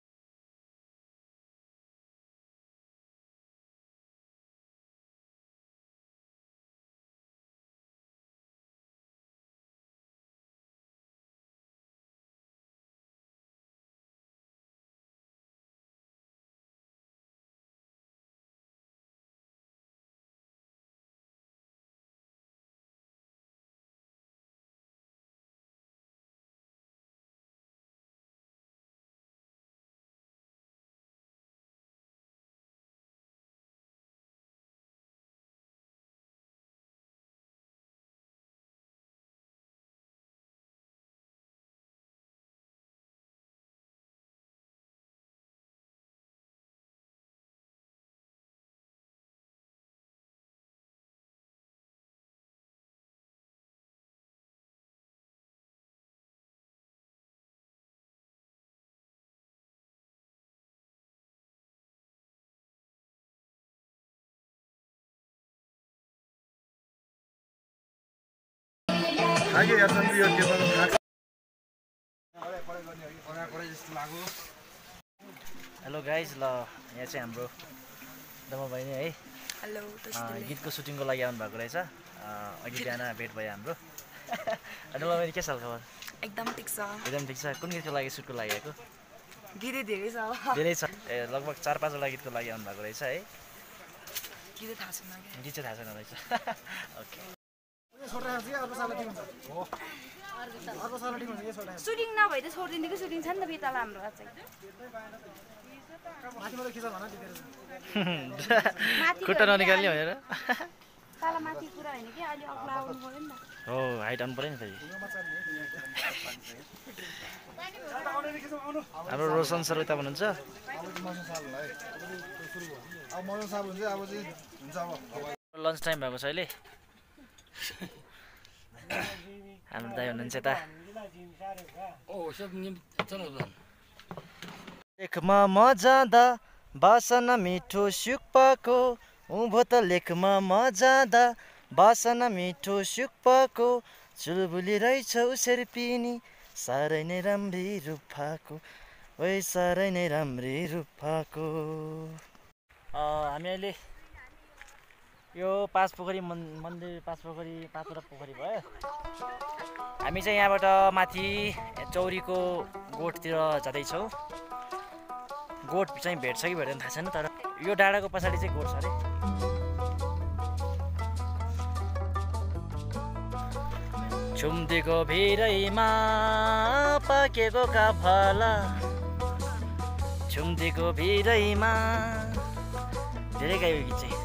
चन्द्र यो टेबल हेलो गाइज ल यहाँ चाहिँ हाम्रो दमा बहिनी है हेलो गीतको सुटिङको लागि आउनुभएको रहेछ अँ, अघि बिहान भेट भयो हाम्रो डमा बहिनी के छ खबर एकदम ठिक छ एकदम ठिक छ कुन गीतको लागि सुटको लागि आएको गीतै धेरै छ धेरै छ ए लगभग चार पाँचवटा गीतको लागि आउनुभएको रहेछ है गीतै थाहा छैन गीत चाहिँ थाहा छैन रहेछ ओके सुटिङ नभए त छोडिदिने कि सुटिङ छ नि त बेताला हाम्रो [LAUGHS] खुट्टा ननिकाल्ने भनेर। तल माथि कुरा होइन कि अहिले अग्लो आउनु पऱ्यो नि त। हो हाइट आउनु पऱ्यो नि फेरि। हाम्रो रोशन सर उता हुनुहुन्छ। अब चाहिँ मौसम साबुन है अब मौसम साबुन चाहिँ अब चाहिँ हुन्छ अब। लन्च टाइम भएको छ अहिले। [LAUGHS] हाम्रो दाई हुनुहुन्छ यता। चलो लेखमा म जाँदा बासना मिठो सुक्पाको उँभो त लेखमा म जाँदा बासना मिठो सुक्पाको चुलबुली रहेछ उसरी पिनी साह्रै नै राम्री रूपाको ओइ साह्रै नै राम्री रूपाको हामी अहिले यो पाँच पोखरी मन मन्दिर पाँच पोखरी पाँचवटा पोखरी भयो। हामी चाहिँ यहाँबाट माथि चौरीको गोठतिर जाँदैछौँ। गोठ चाहिँ भेट्छ कि भेट्दैन थाहा छैन तर यो डाँडाको पछाडि चाहिँ गोठ छ अरे। छुम्तीको भिरैमा पाकेको काफला। छुम्तीको भिरैमा धेरै गायो गीत चाहिँ।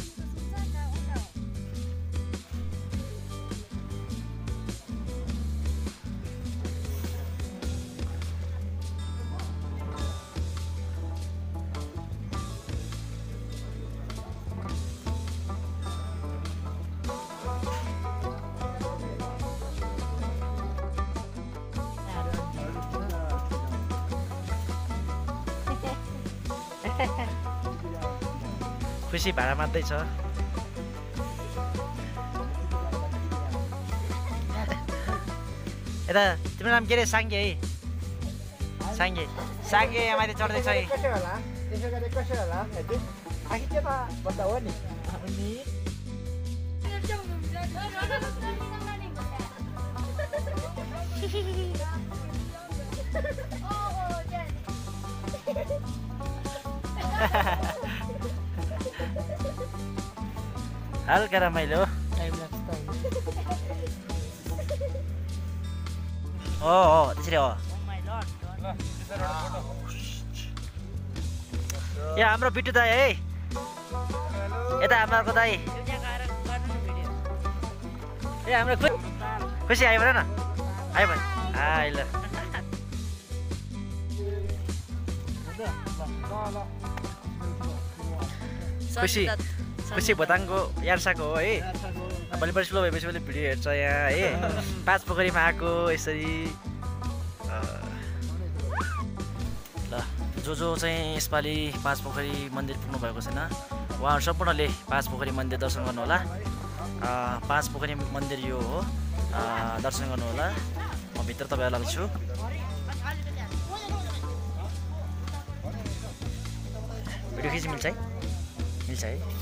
खुसी भाडा मात्दैछ यता तिम्रो नाम के अरे साङ्गे है साङ्गे साङ्गे माथि चढ्दैछ है कसो होला त्यसो गरे कसो होला हजुर आखिर चाहिँ त भन्दा हो नि अनि हल्का रमाइलो हो हो त्यसरी हो ए हाम्रो बिट्टु दाई है यता हाम्रो दाई ए हाम्रो खु खुसी आयो भन न आयो भने आइ ल खुसी खुसी भोताङको यार्साको हो है भोलि पर्सि ठुलो भएपछि मैले भिडियो हेर्छ यहाँ है पाँच पोखरीमा आएको यसरी ल जो जो चाहिँ यसपालि पाँच पोखरी मन्दिर पुग्नु भएको छैन उहाँहरू सम्पूर्णले पाँच पोखरी मन्दिर दर्शन गर्नुहोला पाँच पोखरी मन्दिर यो हो दर्शन गर्नुहोला म भित्र तपाईँहरूलाई लाग्छु भिडियो खिच मिल्छ है मिल्छ है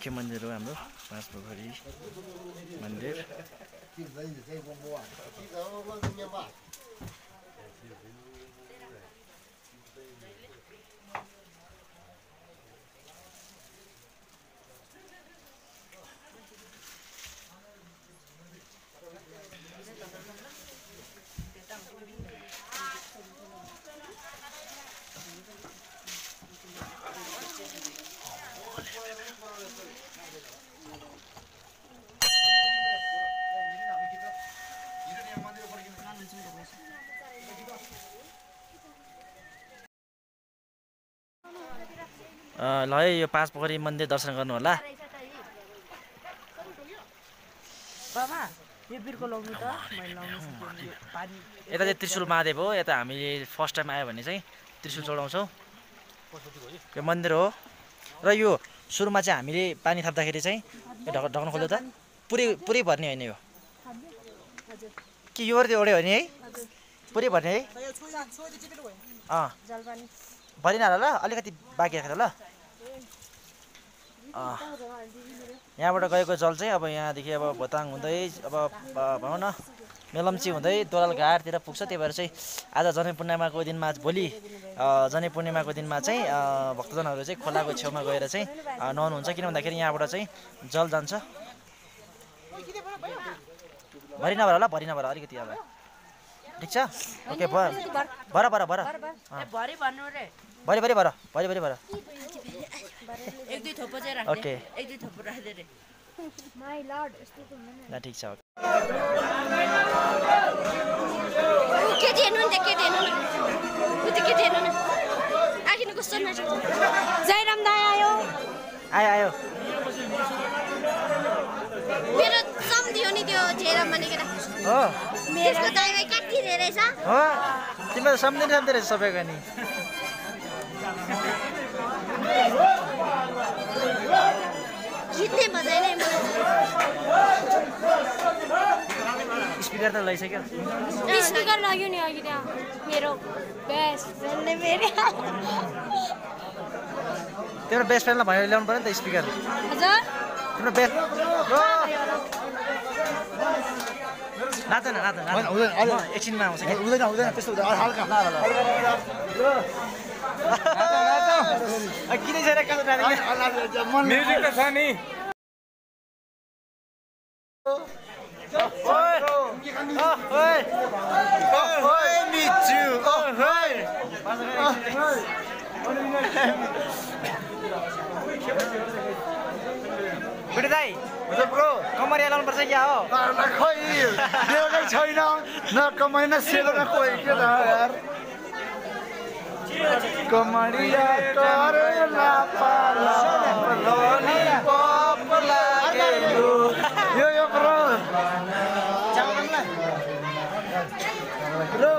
मुख्य मन्दिर हो हाम्रो? पाँच पोखरी मन्दिर। ल है यो पाँच पोखरी मन्दिर दर्शन गर्नु होला। यता चाहिँ त्रिशुल महादेव हो यता हामीले फर्स्ट टाइम आयो भने चाहिँ त्रिशुल चढाउँछौँ। यो मन्दिर हो। र यो सुरुमा चाहिँ हामीले पानी थाप्दाखेरि चाहिँ यो ढक ढक्न खोल्यो त। पुरै पुरै भर्ने होइन यो। कि यो एउटै हो नि है? पुरै भर्ने है? अँ। भरिन ल अलिकति बाँकी राखेर ल। यहाँबाट गएको जल चाहिँ अब यहाँदेखि अब भोताङ हुँदै अब भनौँ न मेलम्ची हुँदै दोलाल घाटतिर पुग्छ। त्यही भएर चाहिँ आज जनै पूर्णिमाको दिनमा भोलि जनै पूर्णिमाको दिनमा चाहिँ भक्तजनहरू चाहिँ खोलाको छेउमा गएर चाहिँ नुहाउनुहुन्छ। किन भन्दाखेरि यहाँबाट चाहिँ जल जान्छ। भरि नभएर होला भरि नभएर अलिकति अब। ठिक छ? ओके ए, भरि भन्नु रे। भरि भरि भर। भरि भरि भर। एक दुई थोपो चाहिँ ओके। राख्ने एक दुई थोपो राख्दै रे। माई लर्ड यस्तो त हुँदैन। ल ठिक छ केटी हेर्नु नि केटी हेर्नु न। त केटी हेर्नु न। आखिर कस्तो नाच्छ जयराम दाई आयो। आयो आयो। मेरो सम्झियो नि त्यो जयराम भनेर हो। त्यसको दाइभाइ काटिदिए रहेछ। हो। तिमीलाई सम्झिनु सम्झिँदो रहेछ सबैको नि। स्पिकर त लैसक्यो। स्पिकर लाग्यो नि अघि त्यहाँ मेरो बेस्ट फ्रेन्डले मेरो। तिम्रो बेस्ट फ्रेन्डलाई भनेर ल्याउनु पऱ्यो नि त स्पिकर। हजुर। तिम्रो बेस्ट नाच न नाच होइन, हुँदैन, अहिले- नाच एकछिनमा आउँछ कि हुँदैन हुँदैन त्यस्तो हुँदैन। हल्का। छैन कस्तो त छ दाई कमरिया लाउनु पर्छ क्या हो खै छैन न कमाइ न सेलो न कोही के कमडिया करेला पाला लॉलीपॉप लागेलु यो यो ब्रो ब्रो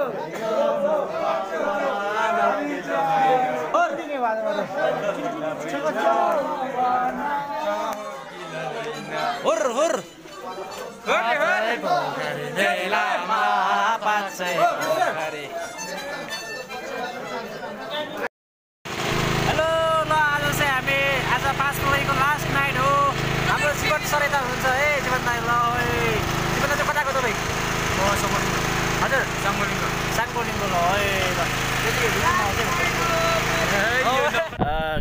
हुर हुर। बेलामा सर यता हुनुहुन्छ है जीवन दाई ल ओए जीवन दाई चाहिँ कताको तपाईँ हजुर साङ्गोलिङको साङ्गोलिङको ल है ल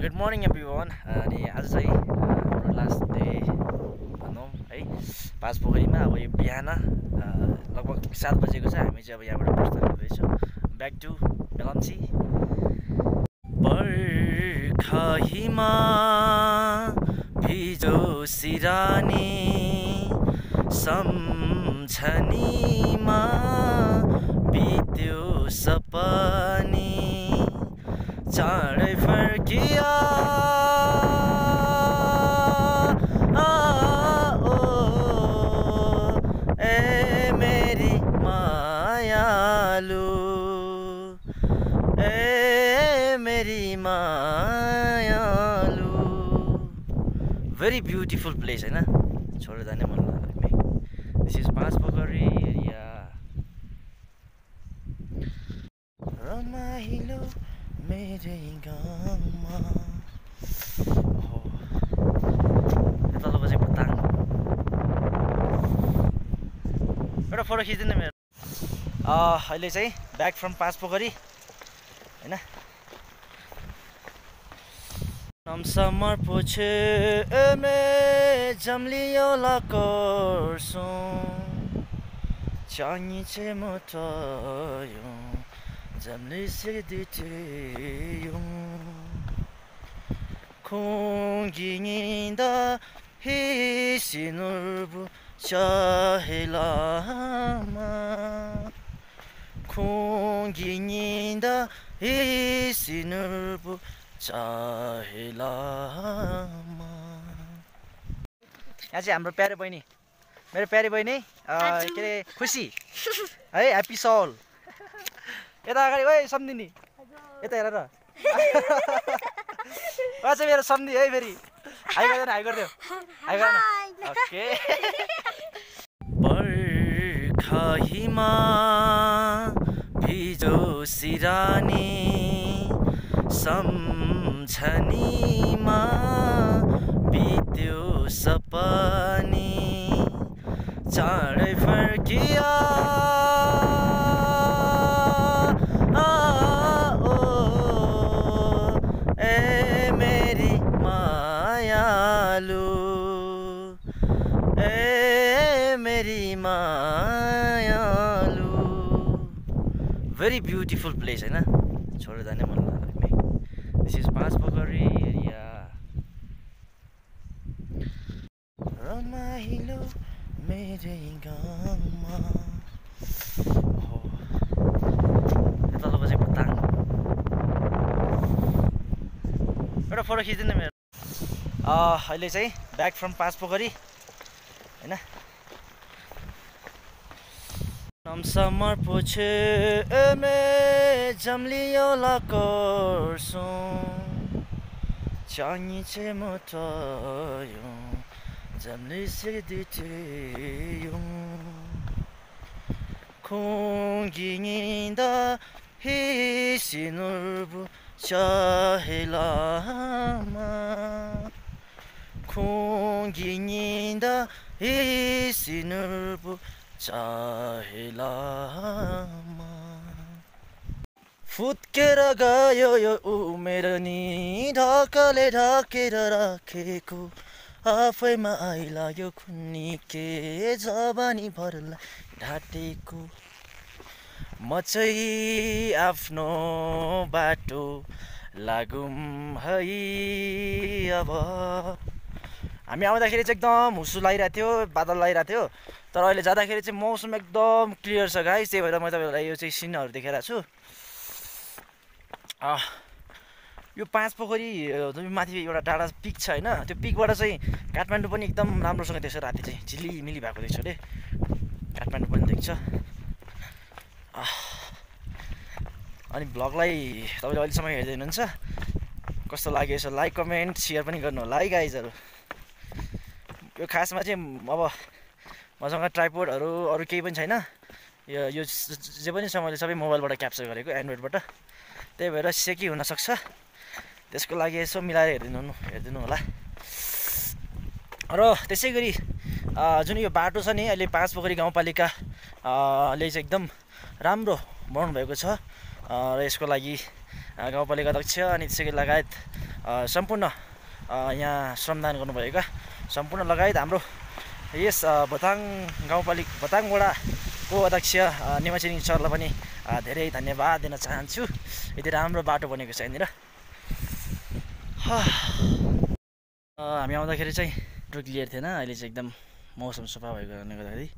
गुड मर्निङ एभ्री वान अनि आज चाहिँ हाम्रो लास्ट डे भनौँ है पाँच पोखरीमा अब यो बिहान लगभग सात बजेको छ हामी चाहिँ अब यहाँबाट प्रस्थान गर्दैछौँ ब्याक टु मेलम्ची बर्खाहीमा भिजो सिरानी सम्झनीमा बित्यो सपनी चाँडै फर्किया। मायालु ए मेरी मायालु भेरी ब्युटिफुल प्लेस होइन छोडेर जाने मन लाग्ने दिस इज पाँच पोखरी एरिया रमाइलो मेरै गाउँमा एउटा फोटो खिचिदिनु मेरो अहिले चाहिँ ब्याक फ्रम पाँच पोखरी होइन Namsa mar poche eme jamliyo la korsun Changi che motoyon jamli sirdi teyon Konginginda hisi nurbu chahilama Konginginda hisi nurbu chahilama यहाँ चाहिँ हाम्रो प्यारे बहिनी मेरो प्यारे बहिनी के अरे खुसी। [LAUGHS] है ह्याप्पी सल यता अगाडि ओ सम्धिनी यता हेर र [LAUGHS] चाहिँ मेरो सम्धि है फेरि। हाई गर्दैन हाई गरिदियो। हाई गर ओके। [LAUGHS] हिमा भिजो सिरानी। सम्झनीमा बित्यो सपनी। चाँडै फर्किया। मायालु। भेरी ब्युटिफुल प्लेस होइन छोडेर जाने मन लाग्ने दिस इज पाँच पोखरी एरिया रमाइलो मेरै गाउँमा हो तलको चाहिँ भुटाङ एउटा फोटो खिचिदिनु मेरो अहिले चाहिँ ब्याक फ्रम पाँच पोखरी होइन Kamsa mar poche eme jamliyo la korsun Changi che motoyon jamli sirdi tiyon Konginginda hisi nurbu chahilama Konginginda hisi nurbu chahilama चाहेलामा। फुत्केर गयो यो उमेर नि ढकले ढकेर राखेको। आफैमा आइलाग्यो खुन्नी के जबानी भरलाई ढाटेको। म चाहिँ आफ्नो बाटो लागुम है अब। हामी आउँदाखेरि चाहिँ एकदम हुसु लगाइरहेको थियो बादल लगाइरहेको थियो। तर अहिले जाँदाखेरि चाहिँ मौसम एकदम क्लियर छ गाइस त्यही भएर म तपाईँहरूलाई यो चाहिँ सिनहरू देखाइरहेको छु। यो पाँच पोखरी माथि एउटा डाँडा पिक छ होइन त्यो पिकबाट चाहिँ काठमाडौँ पनि एकदम राम्रोसँग देख्छ राति चाहिँ झिलिमिली भएको देख्छ अरे। काठमाडौँ पनि देख्छ। अनि भ्लगलाई तपाईँले अहिलेसम्म हेर्दै हुनुहुन्छ। कस्तो लाग्यो यसो लाइक कमेन्ट सेयर पनि गर्नु होला है गाइजहरू यो खासमा चाहिँ अब मसँग ट्राइपोडहरू अरू केही पनि छैन। यो यो जे पनि छ मैले सबै मोबाइलबाट क्याप्चर गरेको एन्ड्रोइडबाट। त्यही भएर सेकी हुनसक्छ। त्यसको लागि यसो मिलाएर हेरिदिनु हेरिदिनु होला। र त्यसै गरी जुन यो बाटो छ नि अहिले पाँच पोखरी गाउँपालिका अ, ले चाहिँ एकदम राम्रो बनाउनु भएको छ। र यसको लागि गाउँपालिका अध्यक्ष अनि त्यसै गरी लगायत सम्पूर्ण यहाँ श्रमदान गर्नुभएका सम्पूर्ण लगायत हाम्रो यस भोताङ गाउँपालिका भोताङ वडाको अध्यक्ष निमा सरलाई पनि धेरै धन्यवाद दिन चाहन्छु। यति राम्रो बाटो बनेको छ यहाँनिर। हामी आउँदाखेरि चाहिँ क्लियर थिएन अहिले चाहिँ एकदम मौसम सफा भएको कारणले गर्दाखेरि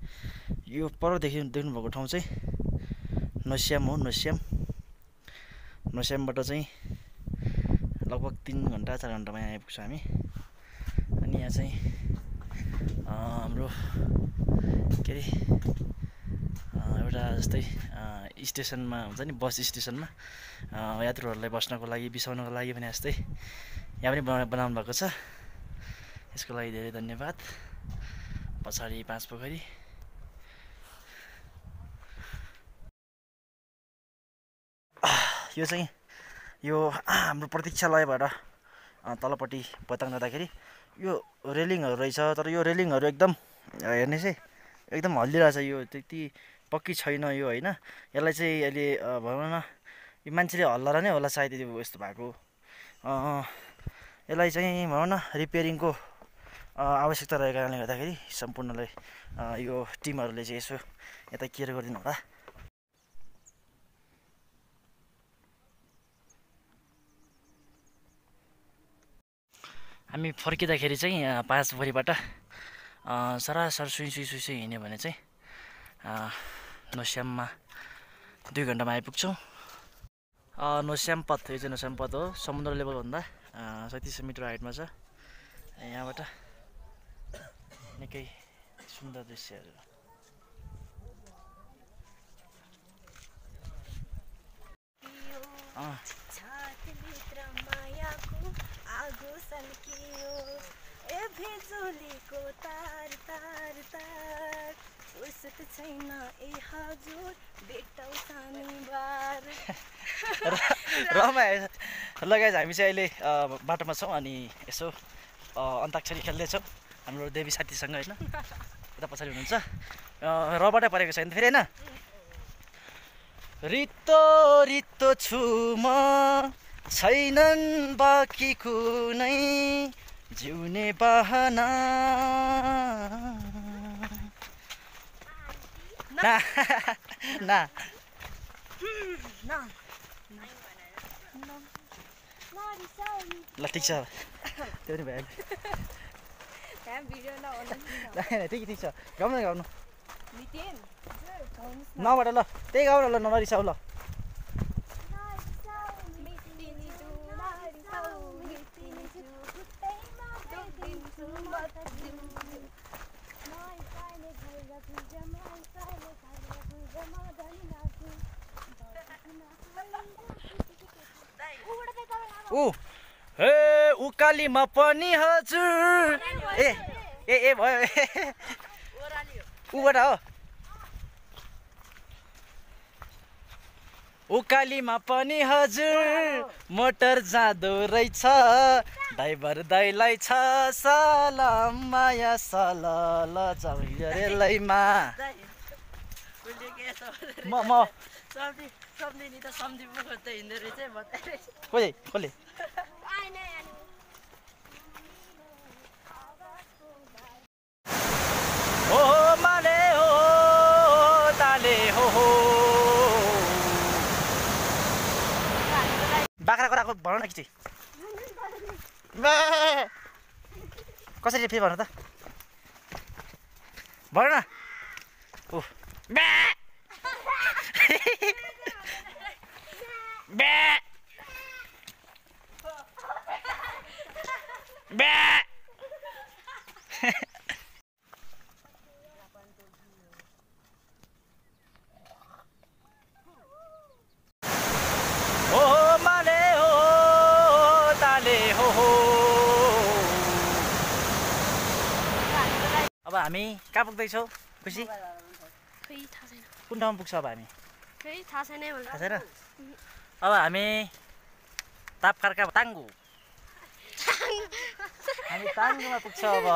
यो पर देखि देख्नुभएको ठाउँ चाहिँ नस्याम हो नस्याम। नस्यामबाट चाहिँ लगभग तिन घन्टा चार घन्टामा यहाँ आइपुग्छ हामी। अनि यहाँ चाहिँ हाम्रो के अरे एउटा जस्तै स्टेसनमा हुन्छ नि बस स्टेसनमा यात्रुहरूलाई बस्नको लागि बिसाउनको लागि भने जस्तै यहाँ पनि बना बनाउनु भएको छ। यसको लागि धेरै धन्यवाद। पछाडि पाँच पोखरी। यो चाहिँ यो हाम्रो प्रतीक्षालयबाट तलपट्टि बताङ जाँदाखेरि यो रेलिङहरू रहेछ तर यो रेलिङहरू एकदम हेर्ने चाहिँ एकदम हल्लिरहेछ यो त्यति पक्की छैन यो होइन? यसलाई चाहिँ अहिले भनौँ न यो मान्छेले हल्लाएर नै होला सायद यो यस्तो भएको। यसलाई चाहिँ भनौँ न रिपेयरिङको आवश्यकता रहेको कारणले गर्दाखेरि सम्पूर्णलाई यो टिमहरूले चाहिँ यसो यता केयर गरिदिनु होला। हामी फर्किँदाखेरि चाहिँ अ, पाँच पोखरीबाट अ, सरासर सुई सुई सुई सुई हिँड्यो भने चाहिँ नस्याममा दुई घन्टामा आइपुग्छौँ। नोस्याम्पत यो चाहिँ नोस्याम्पत हो। समुद्र लेभलभन्दा सैँतिस सय मिटर हाइटमा छ। यहाँबाट निकै सुन्दर दृश्यहरू छातीभित्र मायाको आगो सल्कियो ए बिजुलीको तार तार तार छैन ए हजुर हामी चाहिँ अहिले बाटोमा छौँ अनि यसो अन्ताक्षरी खेल्दैछौँ हाम्रो देवी साथीसँग होइन? यता पछाडि हुनुहुन्छ। रबाटै परेको छ नि त फेरि होइन? रित्तो रित्तो छु म छैनन् बाँकी कुनै। जिउने बाहना। ना। ना। ल ठिक छ त्यो पनि नाही [LAUGHS] ठिक ठिक छ। गाउनु न गाउनु। नबाट ल त्यही गाउन ल नरिसाउ ल। ऊ हे उकालीमा पनि हजुर। ए ए ए भयो ऊबाट हो। उकालीमा पनि हजुर। मोटर जाँदो रहेछ। ड्राइभर दाइलाई छ सलाम माया सल ल रेलैमा म म। कसले कसले हो हो माले हो ताले हो हो। बाख्रा कराको भन न कि चाहिँ कसरी फेरि भन त। भन न। ऊ अब हामी कहाँ पुग्दैछौँ? खुसी? कुन ठाउँमा पुग्छ अब हामी? थाहा छैन अब हामी तापखारका ताङ्गु। हामी ताङ्गुमा पुग्छ अब।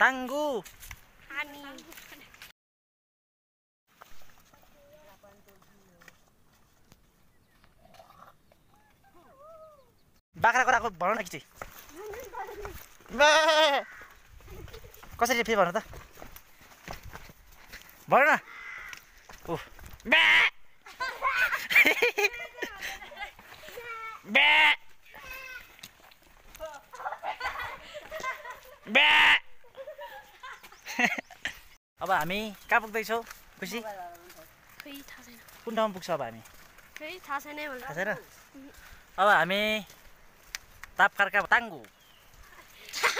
ताङ्गु। अनि बाख्रा कराको भन न कि चाहिँ। कसरी फेरि भन त? भन न। ऊ अब हामी कहाँ पुग्दैछौँ? खुसी? कुन ठाउँमा पुग्छ अब हामी? थाहा छैन अब हामी तापखारका ताङ्गु।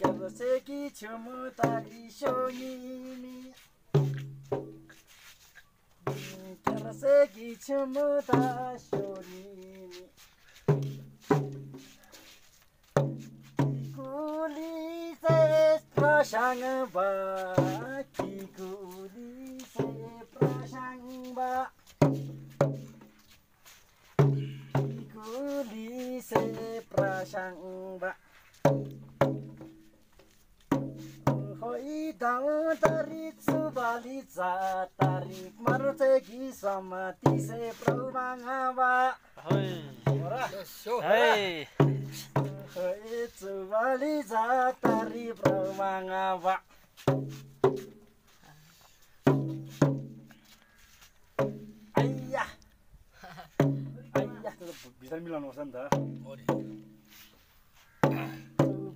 Kawasaki Chomotari Shonimi Kawasaki Chomotari Shonimi Kulises Prashangba Kikulises Prashangba Kikulises Prashangba prashang ba Hoi दाउँदरी चुबाली जातारी मर्चेकी समाति से चुबाली जातारी प्रमाङावा आइया। [LAUGHS] आइया। त्यो त भित्र मिलाउनु पर्छ नि त।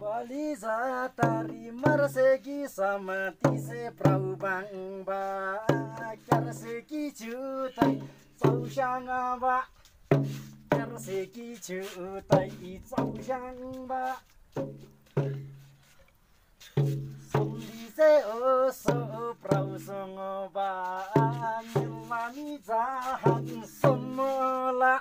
Balisa tari marsegi sama tise prau bang ba. Kar segi chutai sau shang ba. Kar segi chutai i sau shang ba. Suli se o oh, so prau songo ba. Nyelami jahat semola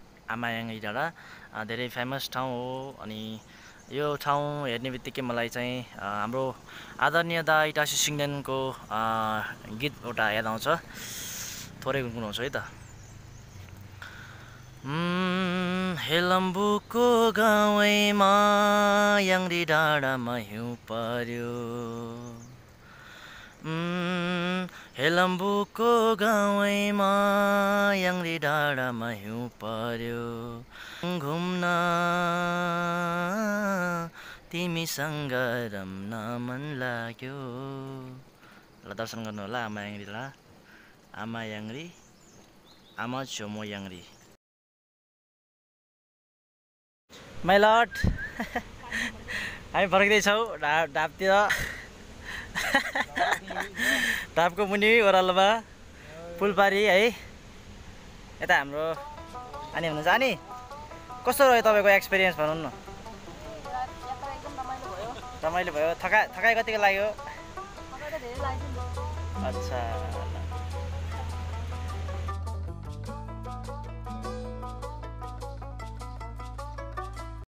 आमायाङ्री डाँडा धेरै famous ठाउँ हो अनि यो ठाउँ हेर्ने बित्तिकै मलाई चाहिँ हाम्रो आदरणीय दा इटासी सिङ्देनको अ, गीत एउटा याद आउँछ। थोरै गुनगुनाउँछु है त। हेलम्बुको गाउँमा याङ्री डाँडामा हिउँ पर्यो। हेलम्बुको गाउँमा याङ्री डाँडामा हिउँ पर्यो। घुम्न। तिमीसँग रम्न मन लाग्यो। ल दर्शन गर्नु होला आमा याङ्री डाँडा आमा याङ्री आमा छोमो याङ्री। माइ लट [LAUGHS] हामी फर्किँदैछौँ ढा ढापतिर [LAUGHS] ढापको मुनि ओह्रालोमा फुलपारी है। यता हाम्रो अनि हुनुहुन्छ। अनि कस्तो रह्यो तपाईँको एक्सपिरियन्स भनौँ न? रमाइलो भयो। थका थकाइ कतिको लाग्यो? अच्छा।